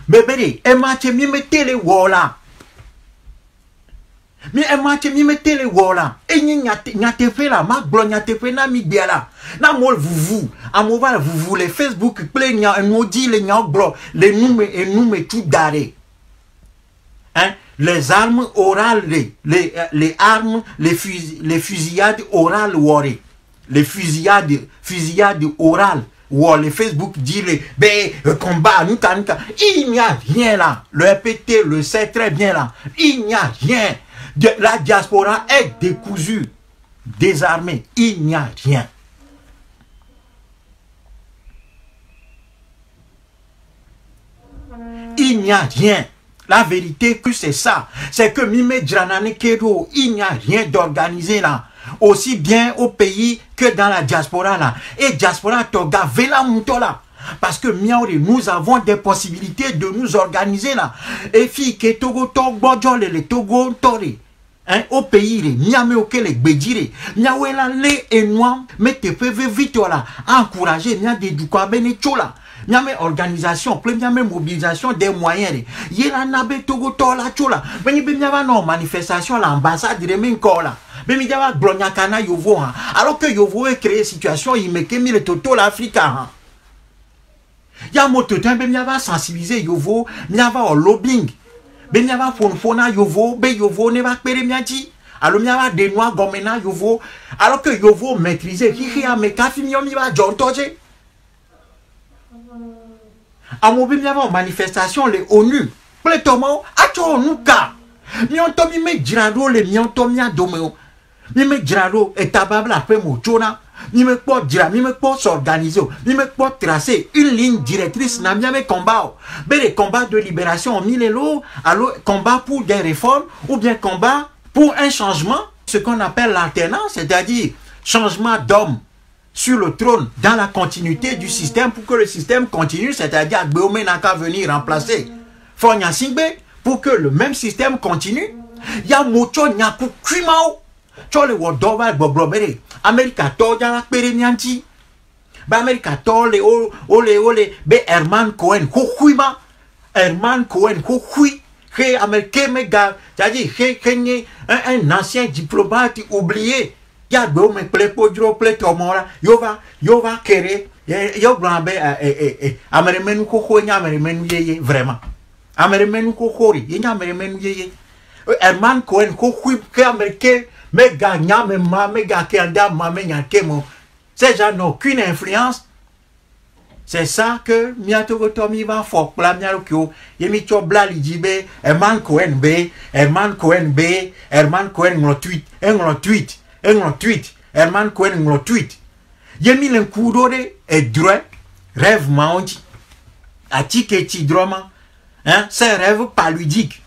bebe de ema tse mi mete le wɔ la mi ema tse mi mete le wɔ la enye nyate la ma gblɔ nyateƒe na mi gbea la na amewo le vuvu amewo va le vuvu le facebook kple nya enuwo dzi le nyawo gblɔ le nume enume tu da hein? Les armes orales les les, les armes les, fus, les fusillades orales wɔ les fusillades fusillades orales ou les Facebook les ben, euh, combat, nous, nous, il n'y a rien là. Le RPT le sait très bien là. Il n'y a rien. La diaspora est décousue, désarmée. Il n'y a rien. Il n'y a rien. La vérité que c'est ça. C'est que Mime Dranane Kedo, il n'y a rien d'organisé là aussi bien au pays que dans la diaspora là. Et diaspora toga vela là. Parce que nous avons des possibilités de nous organiser là. Et fi Togo Togo le Togo Tori. Hein, au pays, miame au les bédire, miawe la le moi, mettez vite là, encourager, mia de du quoi bene chola. Miame organisation, première mobilisation des moyens. Yela nabe Togo Tola chola. Beni be miava non manifestation l'ambassade de Menkola bemi jawa glonyaka na yovo ha alors que yovo e créé situation il me kemi le toto l'africa ha ya moto tan bemi jawa sensibiliser yovo. Mi jawa o lobbying fon fona yovo be yovo ne va kpere miaji. Alors mi jawa de noa gomena yovo. Alors que yovo maîtriser hihi a me kafi mi mi va amo bemi jawa manifestation le onu nuka mi on to mi me le mi on to mi adome o. Mi me dzra ɖo etababla mi me kpɔ dzra mi me kpɔ s'organiser o. Mi me kpɔ tracer une ligne directrice na miame combat o. Be le combat de libération mi le lo alo combat pour des réformes ou bien combat pour un changement ce qu'on appelle l'alternance c'est-à-dire changement d'homme sur le trône dans la continuité du système pour que le système continue c'est-à-dire Gbéomé n'a qu'à venir remplacer Fonya Singbe pour que le même système continue. Ya mocho nyaku kwimao tsɔ le wɔ dɔ va gbɔgblɔ be ɖe amerikatɔwo ya la kpe be le herman cohen xoxui ma. Herman cohen xoxui xe américain mega un, ancien diplomate oublié. Ya gbewo me kple kpodzro kple tɔmɔ la. Yo va yo va ke ɖe yo gblɔna be ameɖemenu xoxo nye ameɖemenu yeye vraiment ameɖemenu xoxo ɖe ye nye ameɖemenu yeye herman cohen xoxui xe américain mega nyame ma mega ke anda ma me nyake mo. Ces gens n'ont aucune influence. C'est ça que miato to mi va fo kpla miaro kyo. Yemi cho bla li di be Herman Cohen be Herman Cohen be Herman Cohen nglo tweet nglo tweet nglo tweet Herman Cohen nglo tweet. Yemi len kudo de e droit rêve maonji ati ke ti droma hein c'est rêve paludique.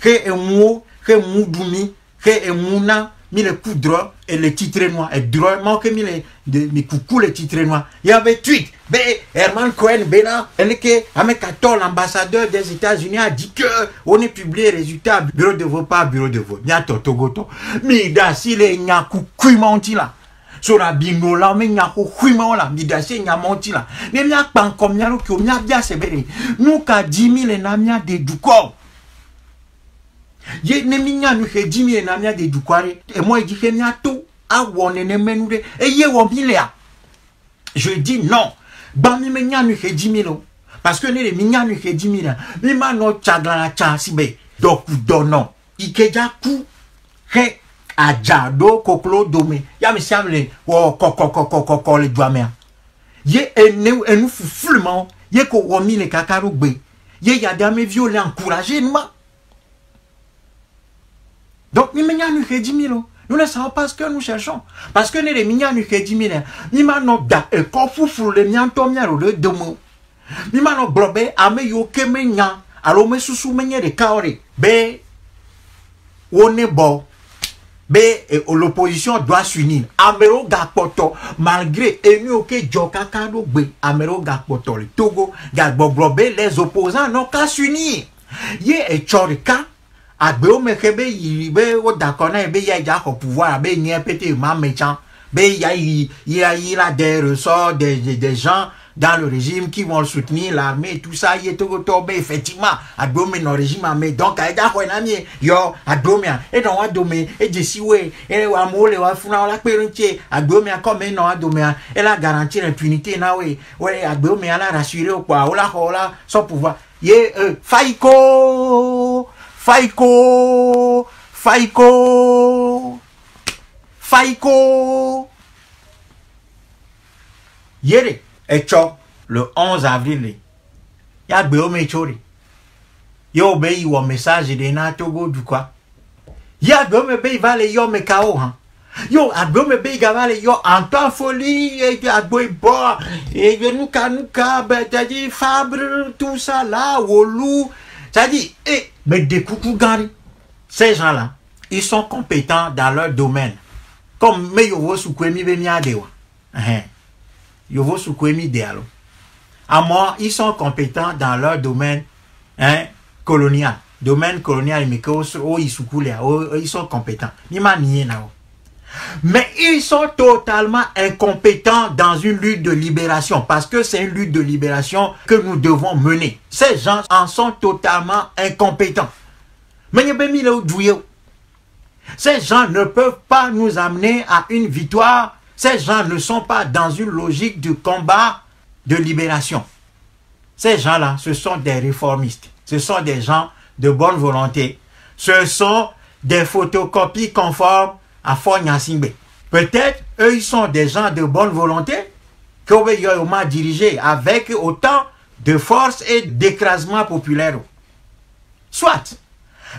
Que emu que mudumi que emuna mi le poudre et le titre noir et droit manque mi le de mi coucou le titre noir il y avait tweet ben Herman Cohen bena avec 14 l'ambassadeur des États-Unis a dit que on est publié résultat bureau de vote pas bureau de vote mi atoto goto mi da si le nya coucou monti là sur la bingo là mais nya coucou là mi si nya là mais mi a pan comme nya mi a bien bere nous ka 10 000 na mi a du corps ye ne mi nu mi na de dukware. E mo e dzi ɖe eye wɔ mi je dis non. Gba mi me nya nu mi parce que ne le mi nya nu he dzi mi la mi ma nɔ tsaglã tsa si be dza ku he adza koklo dome ya mi sia mi le wɔ kɔkɔkɔkɔkɔ le dua mea ye enu ma ye ko wɔ mi le ye yadameviwo le encouragé numa. Donc, nous nous ne savons pas ce que nous cherchons. Parce que nous, les mignons, nous cherchons, nous avons da e kofu fulu le mian to mia le domo. Nous avons blobé ame yo ke me nya, alo me susu me nye de kaore. Be, one bo. l'opposition doit s'unir. Amero Gakpoto, malgré Enu Oke Djokakado Gbe, Amero Gakpoto, le Togo, Gagbobrobe, les opposants n'ont qu'à s'unir. Ye et Chorika, agbe o me ke be yi be wo d'accord na be ya ja ko pouvoir be nye pété ma méchant. Be ya yi ya yi la des ressorts des, des, des gens dans le régime qui vont soutenir l'armée tout ça. Y est tout to be effectivement agbe o me no régime mais donc a ja ko na mi yo agbe me e no wa do me e je si we e wa mo le wa funa la pe nche agbe o me comme no wa do me e la garantir l'impunité na we. We agbe o me la rassurer quoi? O la ho la son pouvoir. Ye euh, faiko Faiko Faiko. Yere Echo le 11 avril ya gbe o mechori yo be iwo message de na togo du quoi ya gbe o me be va le yo me kao han. Yo agbe o me be ga va le yo Antoine Folie et agbo bo et nuka nuka betadi Fabre tout ça là wolu ça dit mais des coucou gari ces gens-là ils sont compétents dans leur domaine. Comme me yovo sukwemi be mi adewa hein. Yovo sukwemi de alo. À moi ils sont compétents dans leur domaine hein colonial. Domaine colonial mais que ils sont compétents. Ni ma nié na mais ils sont totalement incompétents dans une lutte de libération parce que c'est une lutte de libération que nous devons mener. Ces gens en sont totalement incompétents. Ces gens ne peuvent pas nous amener à une victoire. Ces gens ne sont pas dans une logique de combat de libération. Ces gens-là, ce sont des réformistes. Ce sont des gens de bonne volonté. Ce sont des photocopies conformes à Nyasingbe. Peut-être eux, ils sont des gens de bonne volonté que m'a dirigé avec autant de force et d'écrasement populaire. Soit.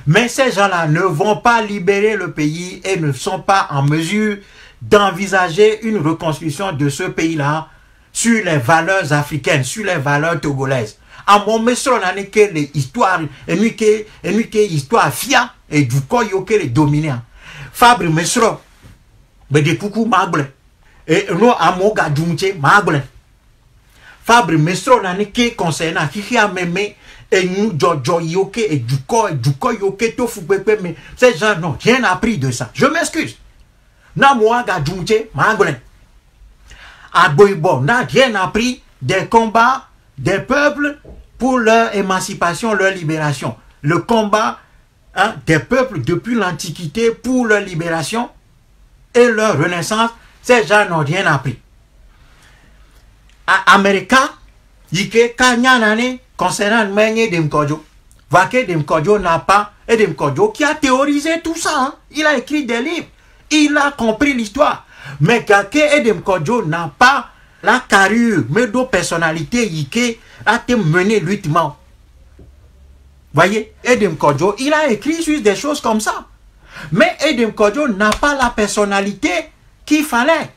Mais ces gens-là ne vont pas libérer le pays et ne sont pas en mesure d'envisager une reconstruction de ce pays-là sur les valeurs africaines, sur les valeurs togolaises. À mon mestre, on a que les histoires, et que histoire fia et du a les dominants. Fabre mesro bede kuku magle e no amoga dumche magle Fabre mesro na ne ke concernant kiki ameme et nous jojo yoke et du corps et du corps yoke to pepe mais ces gens n'ont rien appris de ça. Je m'excuse. Na moi ga dumche magle Aboibo n'a rien appris des combats des peuples pour leur émancipation, leur libération. Le combat Hein, des peuples depuis l'Antiquité pour leur libération et leur renaissance, ces gens n'ont rien appris. À Amérique, Yike Kanyanane, concernant Menye Demkodjo, Vake Demkodjo n'a pas, et Demkodjo qui a théorisé tout ça, hein. il a écrit des livres, il a compris l'histoire. Mais Kake et Demkodjo n'a pas la carrure, mais de personnalité, Yike a été mené luitement Voyez, Edem Kodjo, il a écrit sur des choses comme ça. Mais Edem Kodjo n'a pas la personnalité qu'il fallait.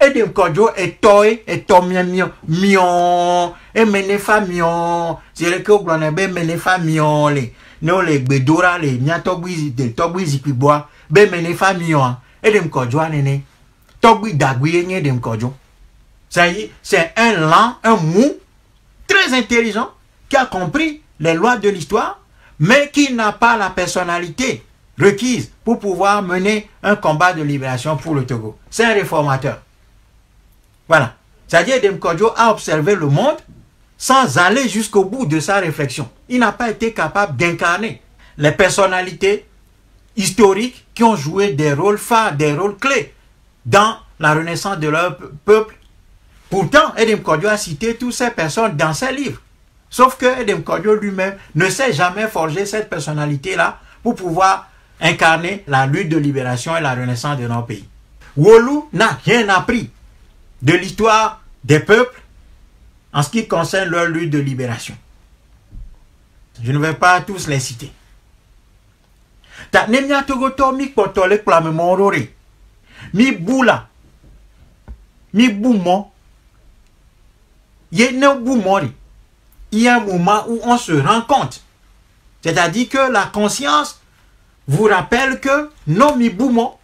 Edem Kodjo est toy, est tomion, mion, et menefa mion. C'est que vous menefa mion, les, non les bedora, les nyatogui, de togui zipibois, be menefa mion. Edem Kodjo, nene. Togui dagui, Edem Kodjo. Ça y est, c'est un lent, un mou, très intelligent, qui a compris les lois de l'histoire, mais qui n'a pas la personnalité requise pour pouvoir mener un combat de libération pour le Togo. C'est un réformateur. Voilà. C'est-à-dire Kodjo a observé le monde sans aller jusqu'au bout de sa réflexion. Il n'a pas été capable d'incarner les personnalités historiques qui ont joué des rôles phares, des rôles clés dans la renaissance de leur peuple. Pourtant, Edem Kodjo a cité toutes ces personnes dans ses livres. Sauf que Edem Kodjo lui-même ne sait jamais forger cette personnalité-là pour pouvoir incarner la lutte de libération et la renaissance de nos pays. Wolu n'a rien appris de l'histoire des peuples en ce qui concerne leur lutte de libération. Je ne vais pas tous les citer. Mi plame morore. Mi boula. Mi ne boumori il y a un moment où on se rend compte. C'est-à-dire que la conscience vous rappelle que non mi boumo.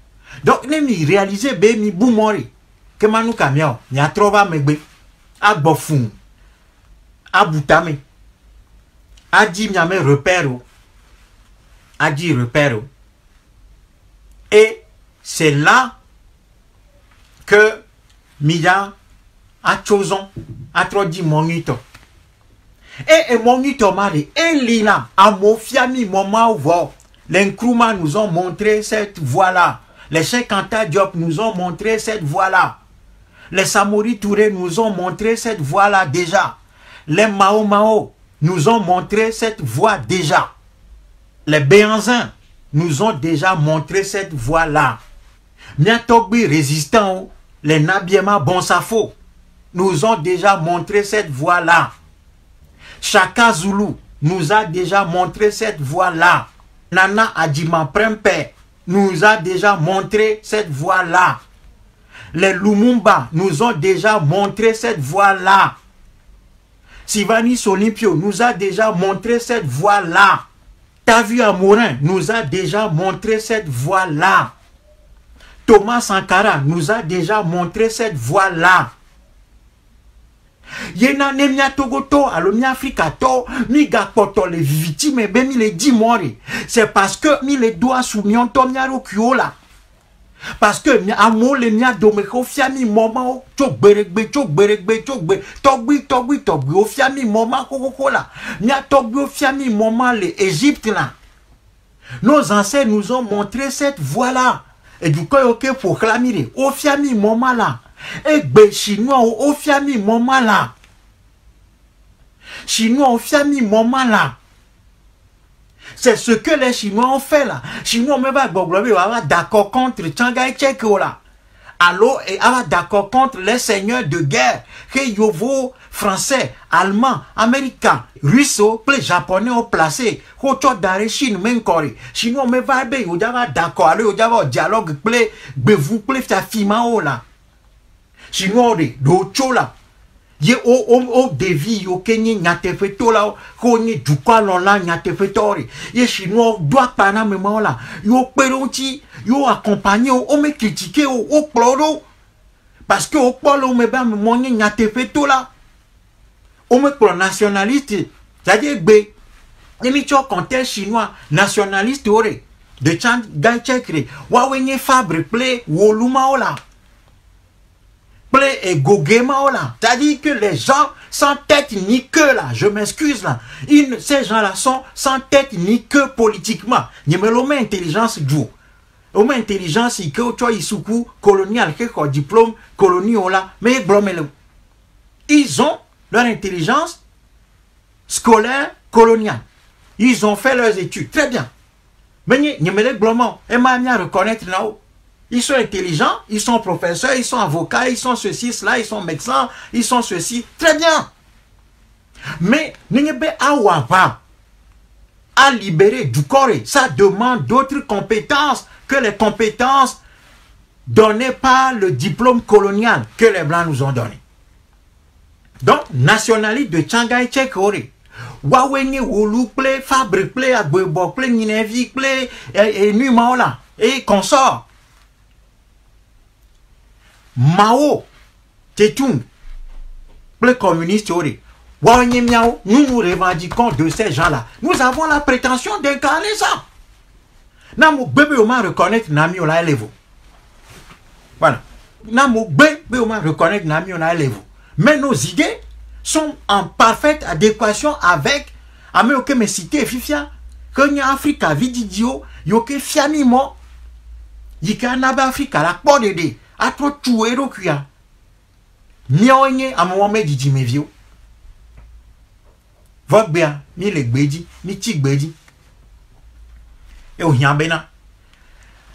Donc, ne mi réaliser be mi boumori. Que manu camion, ni a trova megbe. A bofun. A boutame. A dit mi ame repère. A dit repère. Et c'est là que Mia a choisi a trop dit monito. Et, et monito mari, et lina, a mofiami moment où les Nkrumah nous ont montré cette voie-là. Les Cheikh Anta Diop nous ont montré cette voie-là. Les Samori Touré nous ont montré cette voie-là déjà. Les Mao nous ont montré cette voie déjà. Les Béanzins nous ont déjà montré cette voie-là. Miatogbi résistants, les Nabiema Bonsafo nous ont déjà montré cette voie-là. Chaka Zulu nous a déjà montré cette voie-là. Nana Adjima Prempe nous a déjà montré cette voie-là. Les Lumumba nous ont déjà montré cette voie-là. Sivani Solimpio nous a déjà montré cette voie-là. Tavu Amorin nous a déjà montré cette voie-là. Thomas Sankara nous a déjà montré cette voie-là. Yena ne mia togoto alo mia afrika to mi ga poto le victime be mi le di. C'est parce que mi le doa sou mi onto mia ro là. Parce que mi amo le mia do me ko fia mi moma o cho gberegbe cho gberegbe cho gbe togbi togbi togbi o fia mi la. Mia fia mi le là. Nos ancêtres nous ont montré cette voie là. Et du coup, ok, pour clamer, au fia mi là. Egbe chinois o fia mi mɔma la. Chinois o fia mi mɔma la. C'est ce que les chinois ont fait là. Chinois me va gbɔgblɔ bi wa va d'accord contre Chiang Kai-shek o la alo e va d'accord contre les seigneurs de guerre. Que yovo français allemand américain russe kple japonais o placé. Ko tsɔ da ɖe chine me ŋkɔ re chinois me va be va d'accord. Alo yodza va dialogue kple gbevu kple fiafimawo la chinois de do tso la ye o o o devi yo ke nye nyateƒetɔ la ko nye dukɔa lɔla nyateƒetɔ re ye chinois do akpa na amewo la yo kpe ɖe ŋuti yo accompagner wo wo me critique wo wo kplɔ ɖo parce que wo kpɔ le wo me be amewo nye nyateƒetɔ la wo me kplɔ nationaliste c'est-à-dire gbe. Ne mi tsɔ contexte chinois nationaliste wo re de Chiang Kai-shek re woawoe nye Fabre kple Wolumawo la et Gogema là. C'est-à-dire que les gens sans tête ni queue là, je m'excuse là, ils, ces gens-là sont sans tête ni queue politiquement. Ni me l'homme intelligence du. Homme intelligence il que tu isuku colonial que diplôme colonial là, mais. Ils ont leur intelligence scolaire coloniale. Ils ont fait leurs études très bien. Mais ni me le blomement et m'a reconnaître là-haut. Ils sont intelligents, ils sont professeurs, ils sont avocats, ils sont ceci, cela, ils sont médecins, ils sont ceci. Très bien. Mais Awava à libérer du corps, ça demande d'autres compétences que les compétences données par le diplôme colonial que les Blancs nous ont donné. Donc, nationalité de Changai Tchekore. Wawenye Wulu ple, Fabre ple, Agbebo ple, Ninevi ple, et Numaola, et consort. Mao Tchetung, le communiste, nous nous revendiquons de ces gens-là. Nous avons la prétention d'incarner ça. Namu bébé ma reconnaître Nami Elevo. Voilà. Namu bébé ma reconnaître Nami Elevo. Mais nos idées sont en parfaite adéquation avec Ame oke me cité fifia que ni Afrika vididio yoke fiami mo yika nabe Afrika la kpɔ atro tu eɖokui a míawo nye amewo me dzidzimeviwo vɔ gbea mi le gbe dzi mi tsi gbe dzi eye wòhiã bena.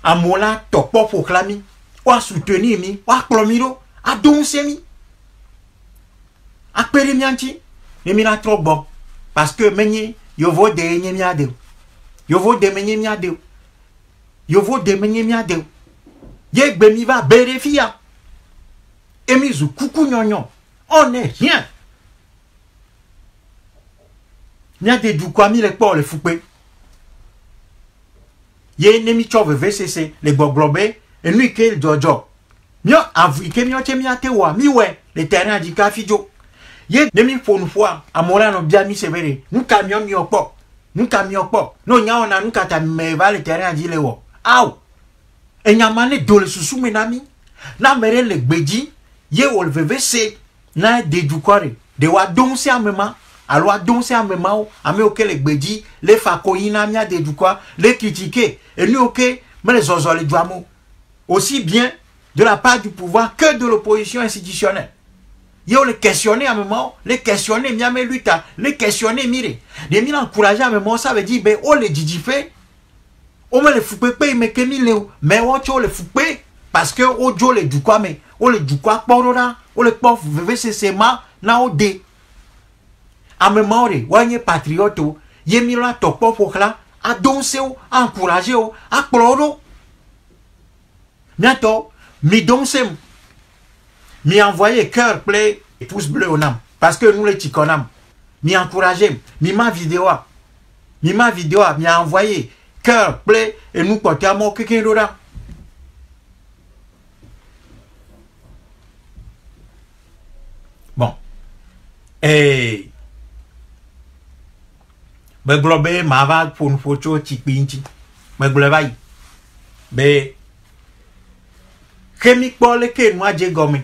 Amewo la tɔ kpɔ ƒo xlã mi. Woasuteni mi woakplɔ mi ɖo ado ŋusẽ mi. Akpe ɖe mia ŋuti ne mi la trɔ gbɔ parce que menye yovo de nye mia de. O yovo de menye mia de. O yovo de menye mia de. o ye gbe mi va bere fia et mi zu kuku nyonyo. On n'est rien mia de du kwa mi le kpɔ le fukpe. Ye nemi tsɔ vevesese le gbɔgblɔ be enu yi ke dzɔdzɔ míɔ avu yi ke míɔ tse míate wɔa mi wɔe le terrain dzi kafi dzo ye ne mi ƒo nu ƒoa amewo la nɔ bia mi se be ɖe nu ka míɔ míɔ kpɔ nu ka míɔ kpɔ ne wonya wɔna nu ka ta me va le terrain dzi le wɔ awo enyama ne do le susu me na na ame le gbe dzi ye wòle veve se na de dukɔ ɖe ɖe woado ŋusẽ ame ma alo ado ŋusẽ ame mawo ame le gbe dzi le fa konyi na míade dukɔa le kritike. Enu yiwo ke mele zɔzɔ le dua me o aussi bien de la part du pouvoir que de l'opposition institutionnelle. Ye le questionner ame mawo le questionner míame luta le questionner mi ɖe ɖe mi na encourager ame mawo ça veut dire be wo le wo mele fukpekpe yi me ke mi le o mais woawo le fukpe parce que wodzo le dukɔa me. Wo le dukɔa kpɔ ɖo ɖa wo le kpɔ vevesese ma na wo de. Ame mawo ɖe woawo nye patriotewo ye mi la tɔ kpɔ ƒo xlã ado ŋusẽ wo aencourager wo akplɔ wo ɖo míatɔ mi do ŋusẽ mu mi envoyer cœur kple pouce bleu nam parce que nu le tsikɔ nam. Mi encourager mi ma vidéoa mi ma vidéoa mi envoyer cœur kple enu kpɔtɔa mawo kekeŋ ɖo ɖa bon. Ee megblɔ be ƒo nu ƒo tso tsikpi ŋuti megblɔ va yi be xe mi kpɔ leke nua dze gɔme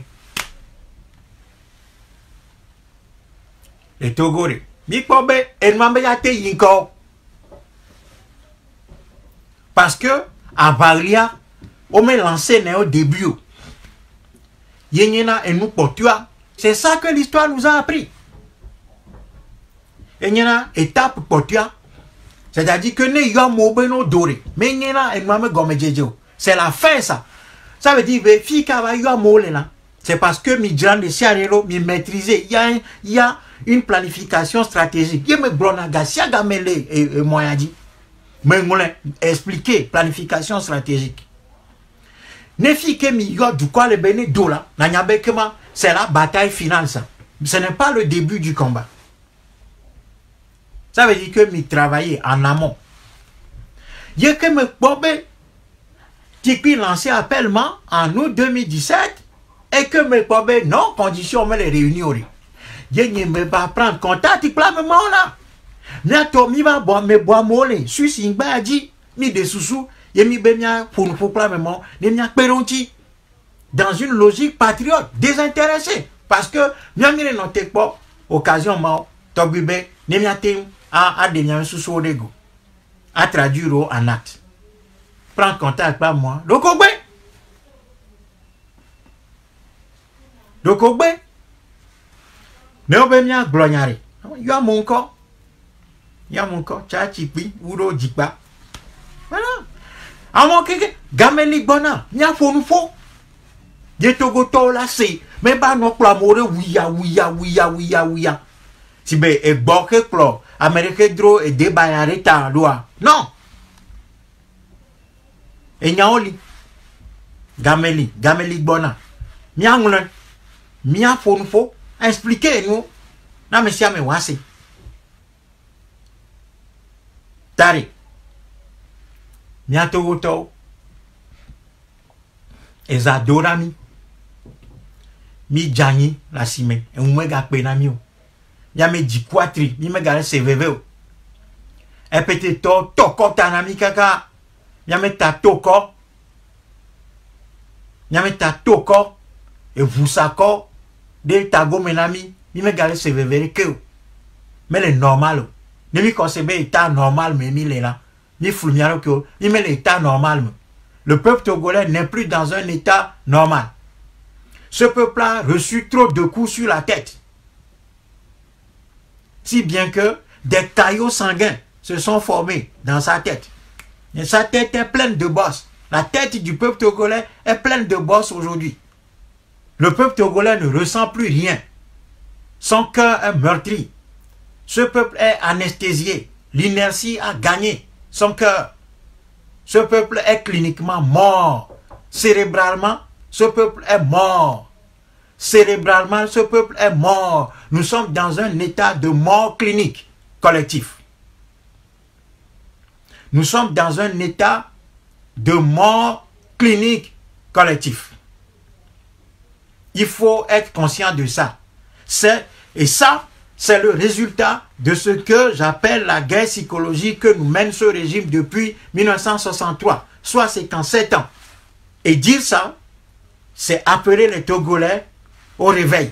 le togo ɖe mi. Kpɔ be enua be ya te yi ŋkɔ parce que aʋaɣlia wome lancé ne au début. O ye nye na enu kpɔtɔa c'est ça que l'histoire nous a appris. Ye nye na étape kpɔtɔa c'est-à-dire que ne yɔ amewo be no do ɖe me nye na enua me o c'est la fin ça. Ça veut dire be fi ka va yɔ amewo le la c'est parce que mi dzra ɖe sia ɖe ɖo mi maîtriser il y a un, il y a une planification stratégique. Ye me gblɔna ga sia ga me le e, me ŋlɔe expliquer planification stratégique. Ne fi ke mi yɔ dukɔ le be ne do la nanya be kema c'est la bataille finale ce n'est pas le début du combat. Ça veut dire que mi travailler en amont. Ye ke me kpɔ be tikpi lancé appellement en août 2017 et que me kpɔ be non condition me le réunir ye nye me va prendre contact kple ame la míatɔ mi va bɔ me bɔ amewo le suisi ŋgba dzi mi de susu. Ye mi be mia ƒo nu ƒo kple ame mawo ne mia kpe ɖe dans une logique patriote désintéressée. Parce que mia mi le nɔ te occasion mawo tɔgbi be ne mia te aɖe mia susuwo ɖe go. Atraduire wo en acte. Prendre contact kple amewo ɖoko gbe ɖoko gbe ne wo mia gblɔ nya ɖe yɔ amewo yamu ŋkɔ tsa tsikpi wu ɖo dzikpa voilà àwọn kéke gameli gbɔna míaƒo nu ƒo yetogotɔwo la se mɛ ba nɔ kplɔ amewo ɖe wuya wuya wuya wuya wuya si be egbɔ ke kplɔ ame ɖe ke dro edebaya ɖe ta ɖoa non enyawo li gameli gameli gbɔna míaŋlɔe míaƒo nu ƒo expliquer nu na ame sia ame wòase. tari míato wotɔwo eza do ɖa mí mí dze anyi le asime eŋu megakpe na mí o. Míame dzi kuatri. Mí megale se veve o. Epetetɔ tɔ kɔta na mí kaka. Míame ta to kɔ míame ta to kɔ eʋusakɔ ɖe ta gome na mí mí megale se veve ɖeke o. Mele normal o ne mi kɔse be état normal me mi le la mi flu mia ɖokui mi me le état normal le peuple togolais n'est plus dans un état normal. Ce peuple a reçu trop de coups sur la tête. Si bien que des caillots sanguins se sont formés dans sa tête. Sa tête est pleine de bosses la tête du peuple togolais est pleine de bosses aujourd'hui. Le peuple togolais ne ressent plus rien. Son cœur est meurtri ce peuple est anesthésié. L'inertie a gagné son cœur. Ce peuple est cliniquement mort. Cérébralement, ce peuple est mort. Cérébralement, ce peuple est mort. Nous sommes dans un état de mort clinique collectif. Nous sommes dans un état de mort clinique collective. Il faut être conscient de ça. Et ça, c'est le résultat de ce que j'appelle la guerre psychologique que nous mène ce régime depuis 1963, soit 57 ans. Et dire ça, c'est appeler les Togolais au réveil.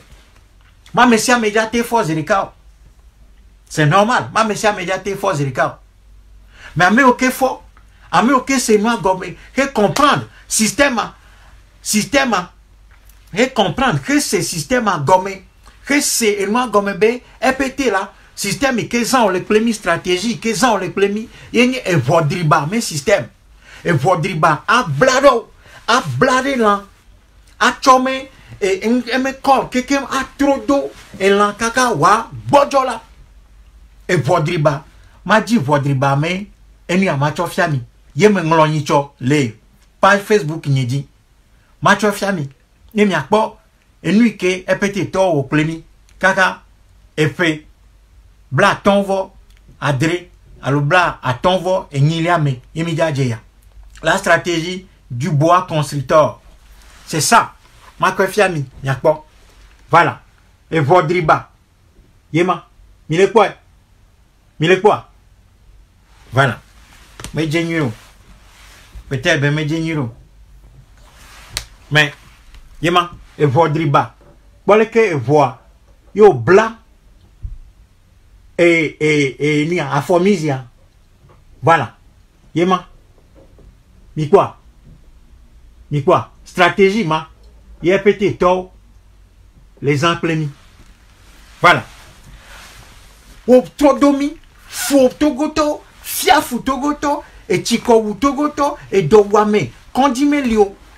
Ma messia médiaté force C'est normal. Ma messia médiaté force Mais à me ok fort, à me ok c'est moi gomme, que comprendre système, système, et comprendre que ce système a gommé, que c'est moi gomme be, EPT là, système ça on le plémi stratégie, ça on le plémi, y a un mais système, et vodriba, a blado, a bladé là, a chomé, et eme call quelqu'un a trop d'eau et là kaka wa bojola et vodriba ma dit vodriba mais eni ama cho fiami ye me nglo yin cho le page facebook ni di ma cho fiami ni mi akpo enu ke epete to o plemi kaka efe bla tonvo adre alo bla atonvo enyiliame yemi jajeya la stratégie du bois constructeur c'est ça. Makofiami nyakpɔ voilà. Evodriba yema. Mile kpɔe mile kpɔa voilà. Medze nyui o peut-être be medze nyui o mais yema evodriba kpɔle ke evoa yóò bla et et et ni afɔmizia voilà. Yema mi kpɔa mi kpɔa stratégie ma. Yepete to les implémis. Voilà. O todomi, fo togoto, fiafu togoto, et chikowu togoto, et dowame,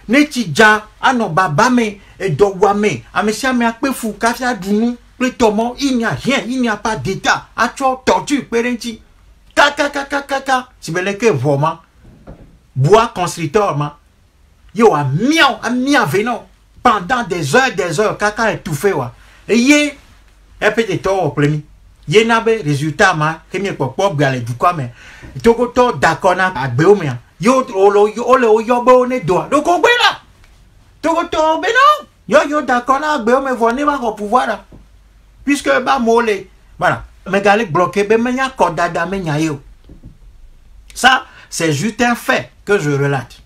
kondime lio, ne tija, ano babame, et dowame, amesia me. Akpe fou, kafia dounou, tomo, il n'y a rien, il n'y a pas d'état, acho tortue, perenti, kaka kaka kaka, si beleke voma, bois constructeur, ma, yo a miau, a miau venon, pendant des heures des heures kaka étouffé wa. Ye epete to o plemi ye na be résultat ma kemi popo gbale du kwa me. Toko to dakona agbe o me yo olo yo ole o yo bo ne do. Do ko gbe la toko to be non yo yo dakona agbe o me vo ne ma ko pouvoir là. Puisque ba mole. Voilà. Me gale bloqué be me nya ko dada me nya yo. Ça c'est juste un fait que je relate.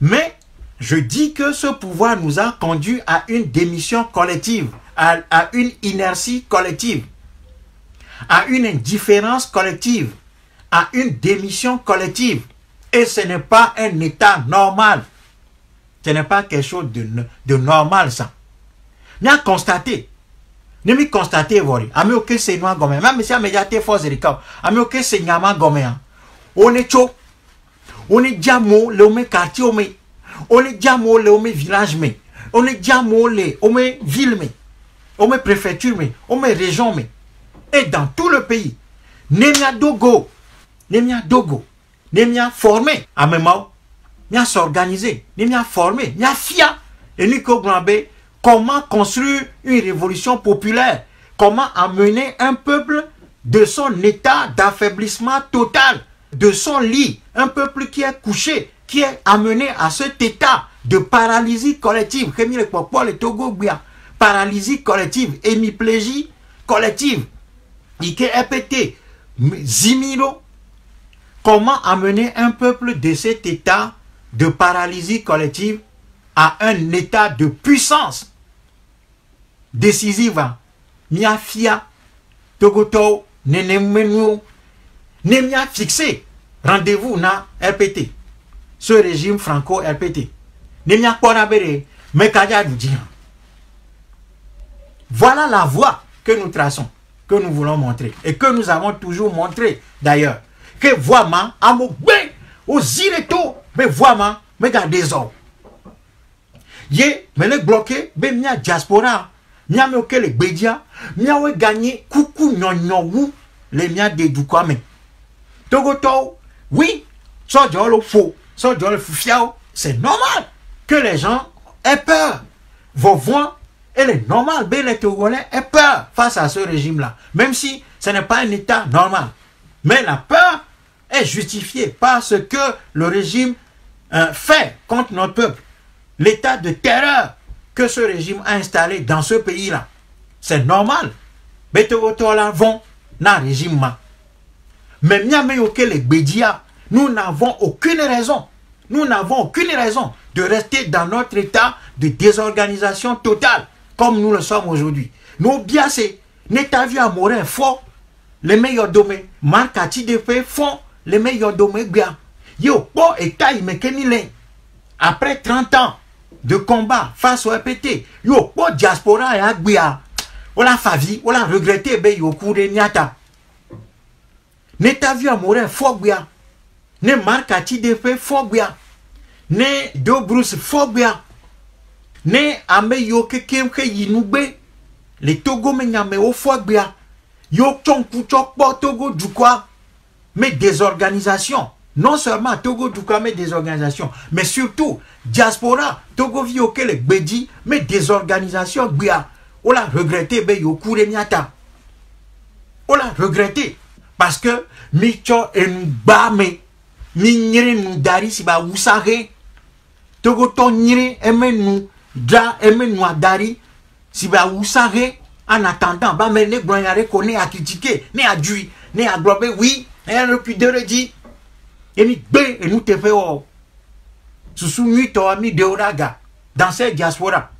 Mais je dis que ce pouvoir nous a conduit à une démission collective, à, une inertie collective, à une indifférence collective, à une démission collective. Et ce n'est pas un état normal. Ce n'est pas quelque chose de, de normal, ça. Mais à constater. Ne me constater, vori. Ami ok c'est noir gomme. Même si médiaté force de Ami ok c'est nyama gomme. Hein. On est chaud. On est diamo, le quartier, on est on est déjà molé au village mais on est déjà molé au ville mais au préfecture mais au région mais et dans tout le pays nemia dogo nemia dogo nemia formé à même mia s'organiser nemia formé. Mia fia et Nico Grambé comment construire une révolution populaire? Comment amener un peuple de son état d'affaiblissement total de son lit? Un peuple qui est couché qui est amené à cet état de paralysie collective. Paralysie collective, hémiplégie collective. Ike EPT, Zimiro, comment amener un peuple de cet état de paralysie collective à un état de puissance décisive? Miafia, Togoto, Nenemenu, Nemia fixé. Rendez-vous na RPT ce régime franco-RPT. Voilà la voie que nous traçons, que nous voulons montrer et que nous avons toujours montré d'ailleurs. Vraiment, à mon aux ireto, mais vraiment, mais gardez hommes. Yé, mais les bloqués, ben mia diaspora, mia me ok les bédia, mia we gagné coucou nyon wou, les mia de du mais. Togoto, oui, ça le faux c'est normal que les gens aient peur. Vos voix, elle est normale. Les Togolais aient peur face à ce régime-là. Même si ce n'est pas un état normal. Mais la peur est justifiée parce que le régime euh, fait contre notre peuple, l'état de terreur que ce régime a installé dans ce pays-là, c'est normal. là vont dans régime. Mais les Bédia, nous n'avons aucune raison, nous n'avons aucune raison de rester dans notre état de désorganisation totale, comme nous le sommes aujourd'hui. Nous, bien, c'est, n'état vu à mourir fort, les meilleurs domaines, Marc fait font les meilleurs domaines bien. Yo, bon, état, il Après 30 ans de combat face au RPT, yo, bon, diaspora et agbia. On l'a favi, on l'a regretté, ben, yo, cours de niata. N'état vu fort bien. Ne Marc fait fort bien ne do bruce phobia ne ame yo ke yinugbe le togo me nyame o phobia yo chonku chokpo togo du mais désorganisation. Non seulement Togo du quoi mais désorganisation mais surtout diaspora. Togo vi ke le gbedi mais désorganisation. Bia on l'a regretté be yo kure nyata on l'a regretté. Parce que micho en ba me mi nyere nu dari si ba wusare togotɔ nyiri eme nu dra eme nu adari si be awusa he en attendant ba me ne gblɔ nya ɖe ko ne ne adui ne agblɔ be oui ɖokui de ɖe dzi emi gbe enu teƒe wɔ susu nyuitɔ mi ɖewo ɖe aga dans cette diaspora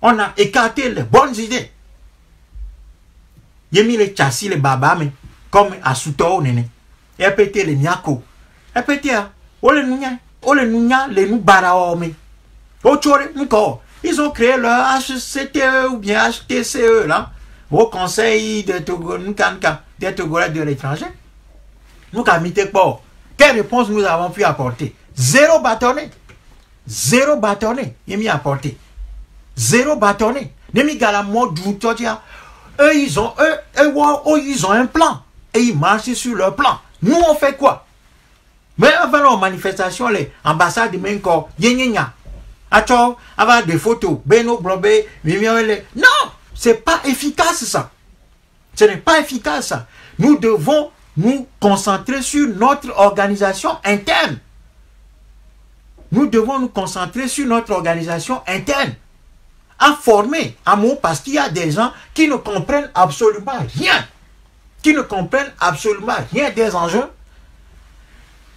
on a écarté les bonnes idées. Yemi le tsasi le baba me comme asutɔwo nene epete le miako epetea wole nu nya ole nunya le nu baraome ochore nko ils ont créé leur HCTE ou bien HTCE là. Au conseil de Togo Nkanka des Togolais de l'étranger nous kamite pas quelle réponse nous avons pu apporter? Zéro bâtonnet. Zéro bâtonnet. Il mis apporté. Zéro bâtonnet. Nemi mode eux ils ont eux, eux, ils ont un plan. Et ils marchent sur leur plan. Nous on fait quoi? Mais avant la manifestation les ambassades même quoi yenya acho avoir des photos beno blobé non! C'est pas efficace ça. Ce n'est pas efficace ça. Nous devons nous concentrer sur notre organisation interne nous devons nous concentrer sur notre organisation interne à former à mon parce qu'il y a des gens qui ne comprennent absolument rien qui ne comprennent absolument rien des enjeux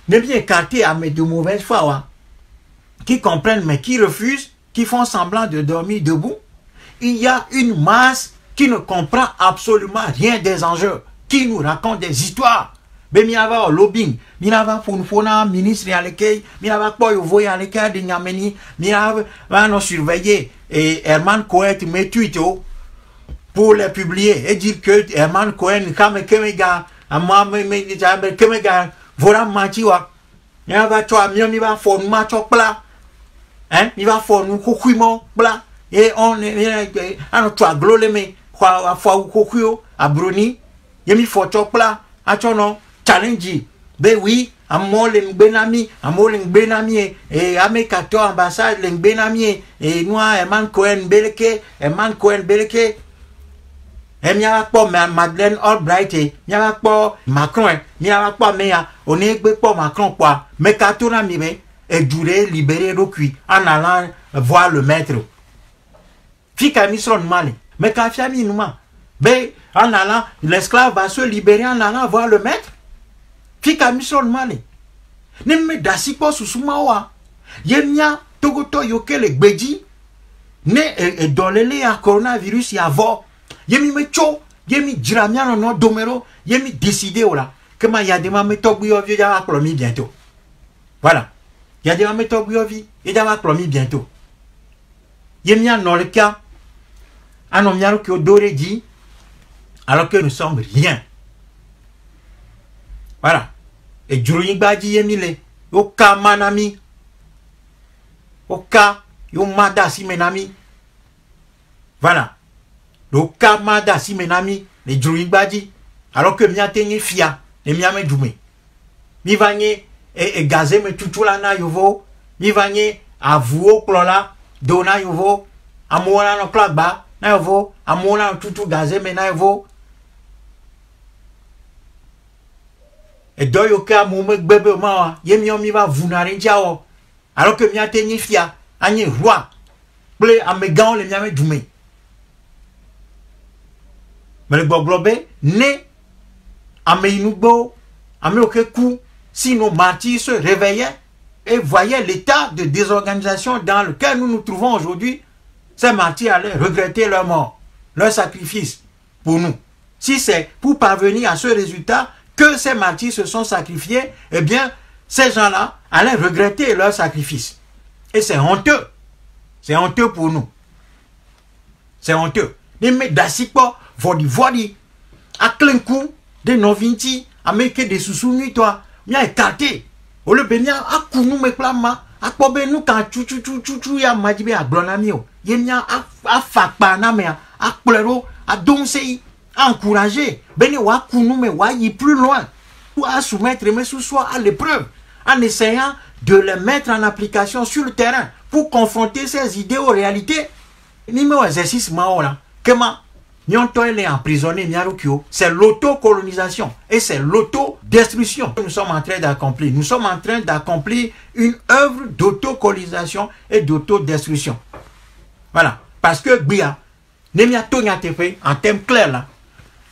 ne bien écarté à mes de mauvaises foi, hein. qui comprennent mais qui refusent, qui font semblant de dormir debout. Il y a une masse qui ne comprend absolument rien des enjeux, qui nous raconte des histoires. Mais il y a lobbying, il y a un ministre il y a pas voyez à de il y a un surveiller. Et Herman Cohen met tweet pour les publier et dire que Herman Cohen, comme Kemega, à moi, mais Kemega, voilà machi wa ya va cho mi mi va fo ma cho pla. Hein mi va fo nu ko mo pla. Et on est ano to aglole me kwa wa fo ko kuyo abroni ye mi fo cho pla a cho no challenge. Be oui amo le ngbe na mi amo le ngbe na mi e. Ame kato ambassade le ngbe na mi e. Noa e man koen beleke e man koen beleke. E miava kpɔ madeleine albright miava kpɔ macron miava kpɔ ame ya one gbe kpɔ macron kpɔa meka to na mi be edu ɖe libéré ɖokui en allant voir le maître. Fi ka mi srɔ̃ numa le. Meka fia mi numa be en allant l'esclave va se libérer en allant voir le maître fi ka mi srɔ̃ numa le ne me da si kpɔ susu ma wa. Ye mia togotɔ yiwo ke le gbedzi ne edɔléle ya coronavirus ya vɔ yemi me tso yemi dzra mia nɔnɔ dome ɖo yemi décidé o la que ma yadema me tɔgbuiyɔvi ya mi bientôt. Voilà. Yadema me tɔgbuiyɔvi ya mi bientôt. Yemi anɔ le kia anɔ mia ɖokuiwo do ɖe dzi alors que nous sommes rien. Voilà. Edzronyigba dzi yemi le wo ka ma na mi wo ka yo ma da asi me na mi voilà. Le kama da si menami le djuri gbadzi alors que miate nye fia le miame dume mi va nye e, e gaze me tutu la na yovo mi va nye avuwo kplɔ la do na yovo amewo la nɔ kplɔ agba na yovo amewo la nɔ tutu gaze me yovo edɔ yiwo ke amewo megbe be ma mi va vu na ɖe ŋutia wɔ miate ni fia, anye le miame dume. Mais le boglobé, né, ame inugbo, ame si nos martyrs se réveillaient et voyaient l'état de désorganisation dans lequel nous nous trouvons aujourd'hui, ces martyrs allaient regretter leur mort, leur sacrifice pour nous. Si c'est pour parvenir à ce résultat que ces martyrs se sont sacrifiés, eh bien, ces gens-là allaient regretter leur sacrifice. Et c'est honteux. C'est honteux pour nous. C'est honteux. Mais d'asipo, vodi vodi, à clinkou, de novinti, à mettre des sous toi, bien écarté. Au de venir à kounou me plama, à kobe nous quand tu tu tu ya majibe à glonamio, yenya à fakpa na me, à plero, à donser, à encourager, beni wa me wa y plus loin, ou à soumettre mes sous à l'épreuve, en essayant de les mettre en application sur le terrain pour confronter ces idées aux réalités. Numéro exercice là. Comment elle est emprisonné, c'est l'autocolonisation et c'est l'autodestruction que nous sommes en train d'accomplir. Nous sommes en train d'accomplir une œuvre d'autocolonisation et d'autodestruction. Voilà. Parce que Bia, en termes clairs là,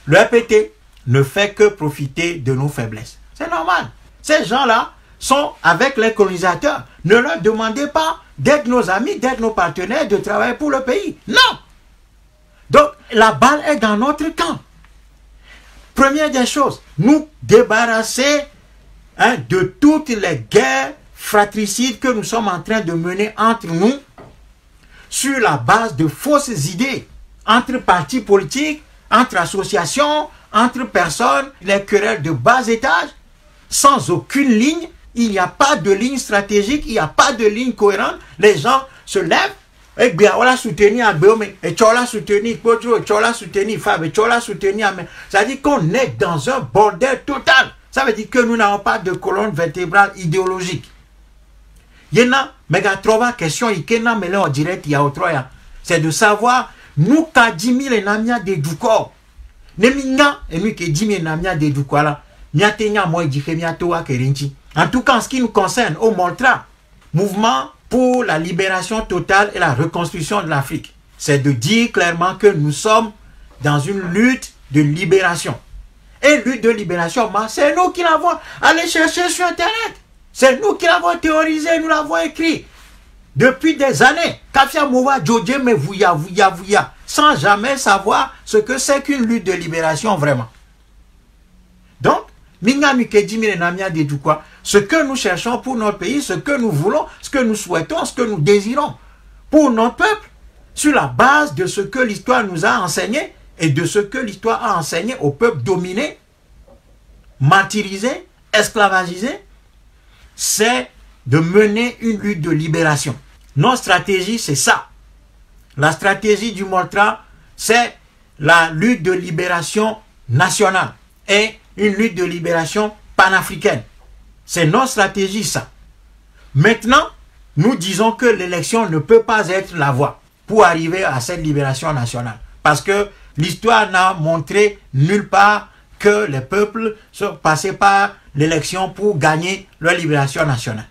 le RPT ne fait que profiter de nos faiblesses. C'est normal. Ces gens-là sont avec les colonisateurs. Ne leur demandez pas d'être nos amis, d'être nos partenaires, de travailler pour le pays. Non donc, la balle est dans notre camp. Première des choses, nous débarrasser hein, de toutes les guerres fratricides que nous sommes en train de mener entre nous sur la base de fausses idées entre partis politiques, entre associations, entre personnes, les querelles de bas étage, sans aucune ligne. Il n'y a pas de ligne stratégique, il n'y a pas de ligne cohérente. Les gens se lèvent et bien, on l'a soutenu Béomé, et tu l'as soutenu, Potro, tu l'as soutenu, Fab, et soutenu Ça veut dire qu'on est dans un bordel total. Ça veut dire que nous n'avons pas de colonne vertébrale idéologique. En. C'est de savoir, nous, ka dimi le namia de dukor. Neminga, et nous, que dimi le namia de dukor là. Miatenya, moi, dike miatoa kerinchi. En tout cas, ce qui nous concerne, au Moltra, mouvement pour la libération totale et la reconstruction de l'Afrique. C'est de dire clairement que nous sommes dans une lutte de libération. Et lutte de libération, c'est nous qui l'avons allé chercher sur Internet. C'est nous qui l'avons théorisé, nous l'avons écrit. Depuis des années, Kafia Djodje me vouya, sans jamais savoir ce que c'est qu'une lutte de libération vraiment. Donc, ce que nous cherchons pour notre pays, ce que nous voulons, ce que nous souhaitons, ce que nous désirons pour notre peuple, sur la base de ce que l'histoire nous a enseigné et de ce que l'histoire a enseigné au peuple dominé, martyrisé, esclavagisé, c'est de mener une lutte de libération. Notre stratégie, c'est ça. La stratégie du Moltra, c'est la lutte de libération nationale. Et une lutte de libération panafricaine. C'est notre stratégie, ça. Maintenant, nous disons que l'élection ne peut pas être la voie pour arriver à cette libération nationale. Parce que l'histoire n'a montré nulle part que les peuples sont passés par l'élection pour gagner leur libération nationale.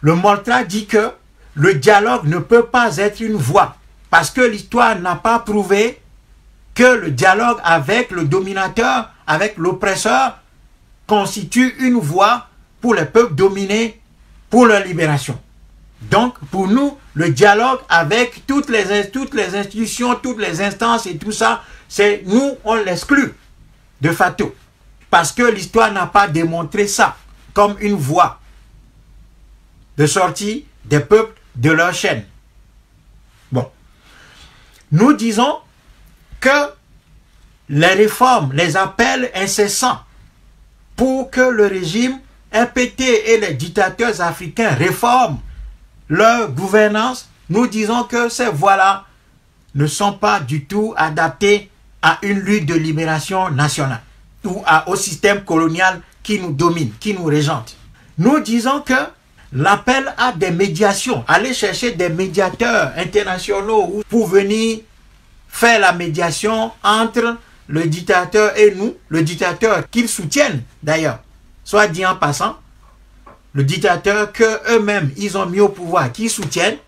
Le Moltra dit que le dialogue ne peut pas être une voie parce que l'histoire n'a pas prouvé que le dialogue avec le dominateur avec l'oppresseur constitue une voie pour les peuples dominés pour leur libération. Donc, pour nous, le dialogue avec toutes les, institutions, toutes les instances et tout ça, c'est nous, on l'exclut de facto. Parce que l'histoire n'a pas démontré ça comme une voie de sortie des peuples de leur chaîne. Bon. Nous disons que les réformes, les appels incessants pour que le régime MPT et les dictateurs africains réforment leur gouvernance, nous disons que ces voies-là ne sont pas du tout adaptées à une lutte de libération nationale ou à, au système colonial qui nous domine, qui nous régente. Nous disons que l'appel à des médiations, aller chercher des médiateurs internationaux pour venir faire la médiation entre le dictateur et nous, le dictateur qu'ils soutiennent d'ailleurs, soit dit en passant, le dictateur que eux-mêmes ils ont mis au pouvoir, qui soutiennent,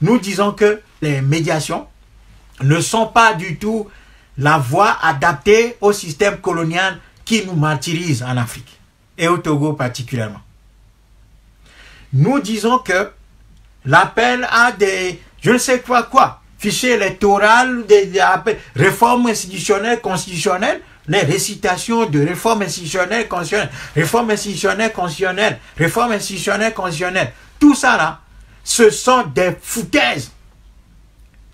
nous disons que les médiations ne sont pas du tout la voie adaptée au système colonial qui nous martyrise en Afrique et au Togo particulièrement. Nous disons que l'appel à des, je ne sais quoi quoi, fichiers électoral, des, réformes institutionnelles, constitutionnelles, les récitations de réformes institutionnelles, constitutionnelles, réformes institutionnelles, constitutionnelles, réformes institutionnelles, constitutionnelles, tout ça là, ce sont des foutaises.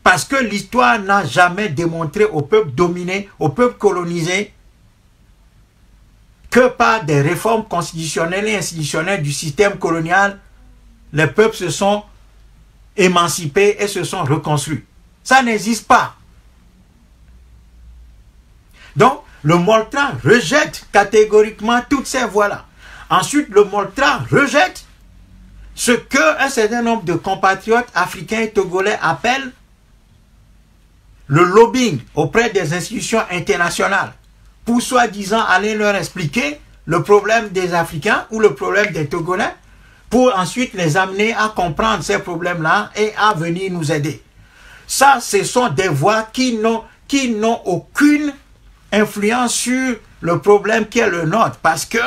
Parce que l'histoire n'a jamais démontré au peuple dominé, au peuple colonisé, que par des réformes constitutionnelles et institutionnelles du système colonial, les peuples se sont émancipés et se sont reconstruits. Ça n'existe pas. Donc, le Moltra rejette catégoriquement toutes ces voies-là. Ensuite, le Moltra rejette ce que un certain nombre de compatriotes africains et togolais appellent le lobbying auprès des institutions internationales pour soi-disant aller leur expliquer le problème des Africains ou le problème des Togolais pour ensuite les amener à comprendre ces problèmes-là et à venir nous aider. Ça, ce sont des voix qui n'ont, aucune influence sur le problème qui est le nôtre parce que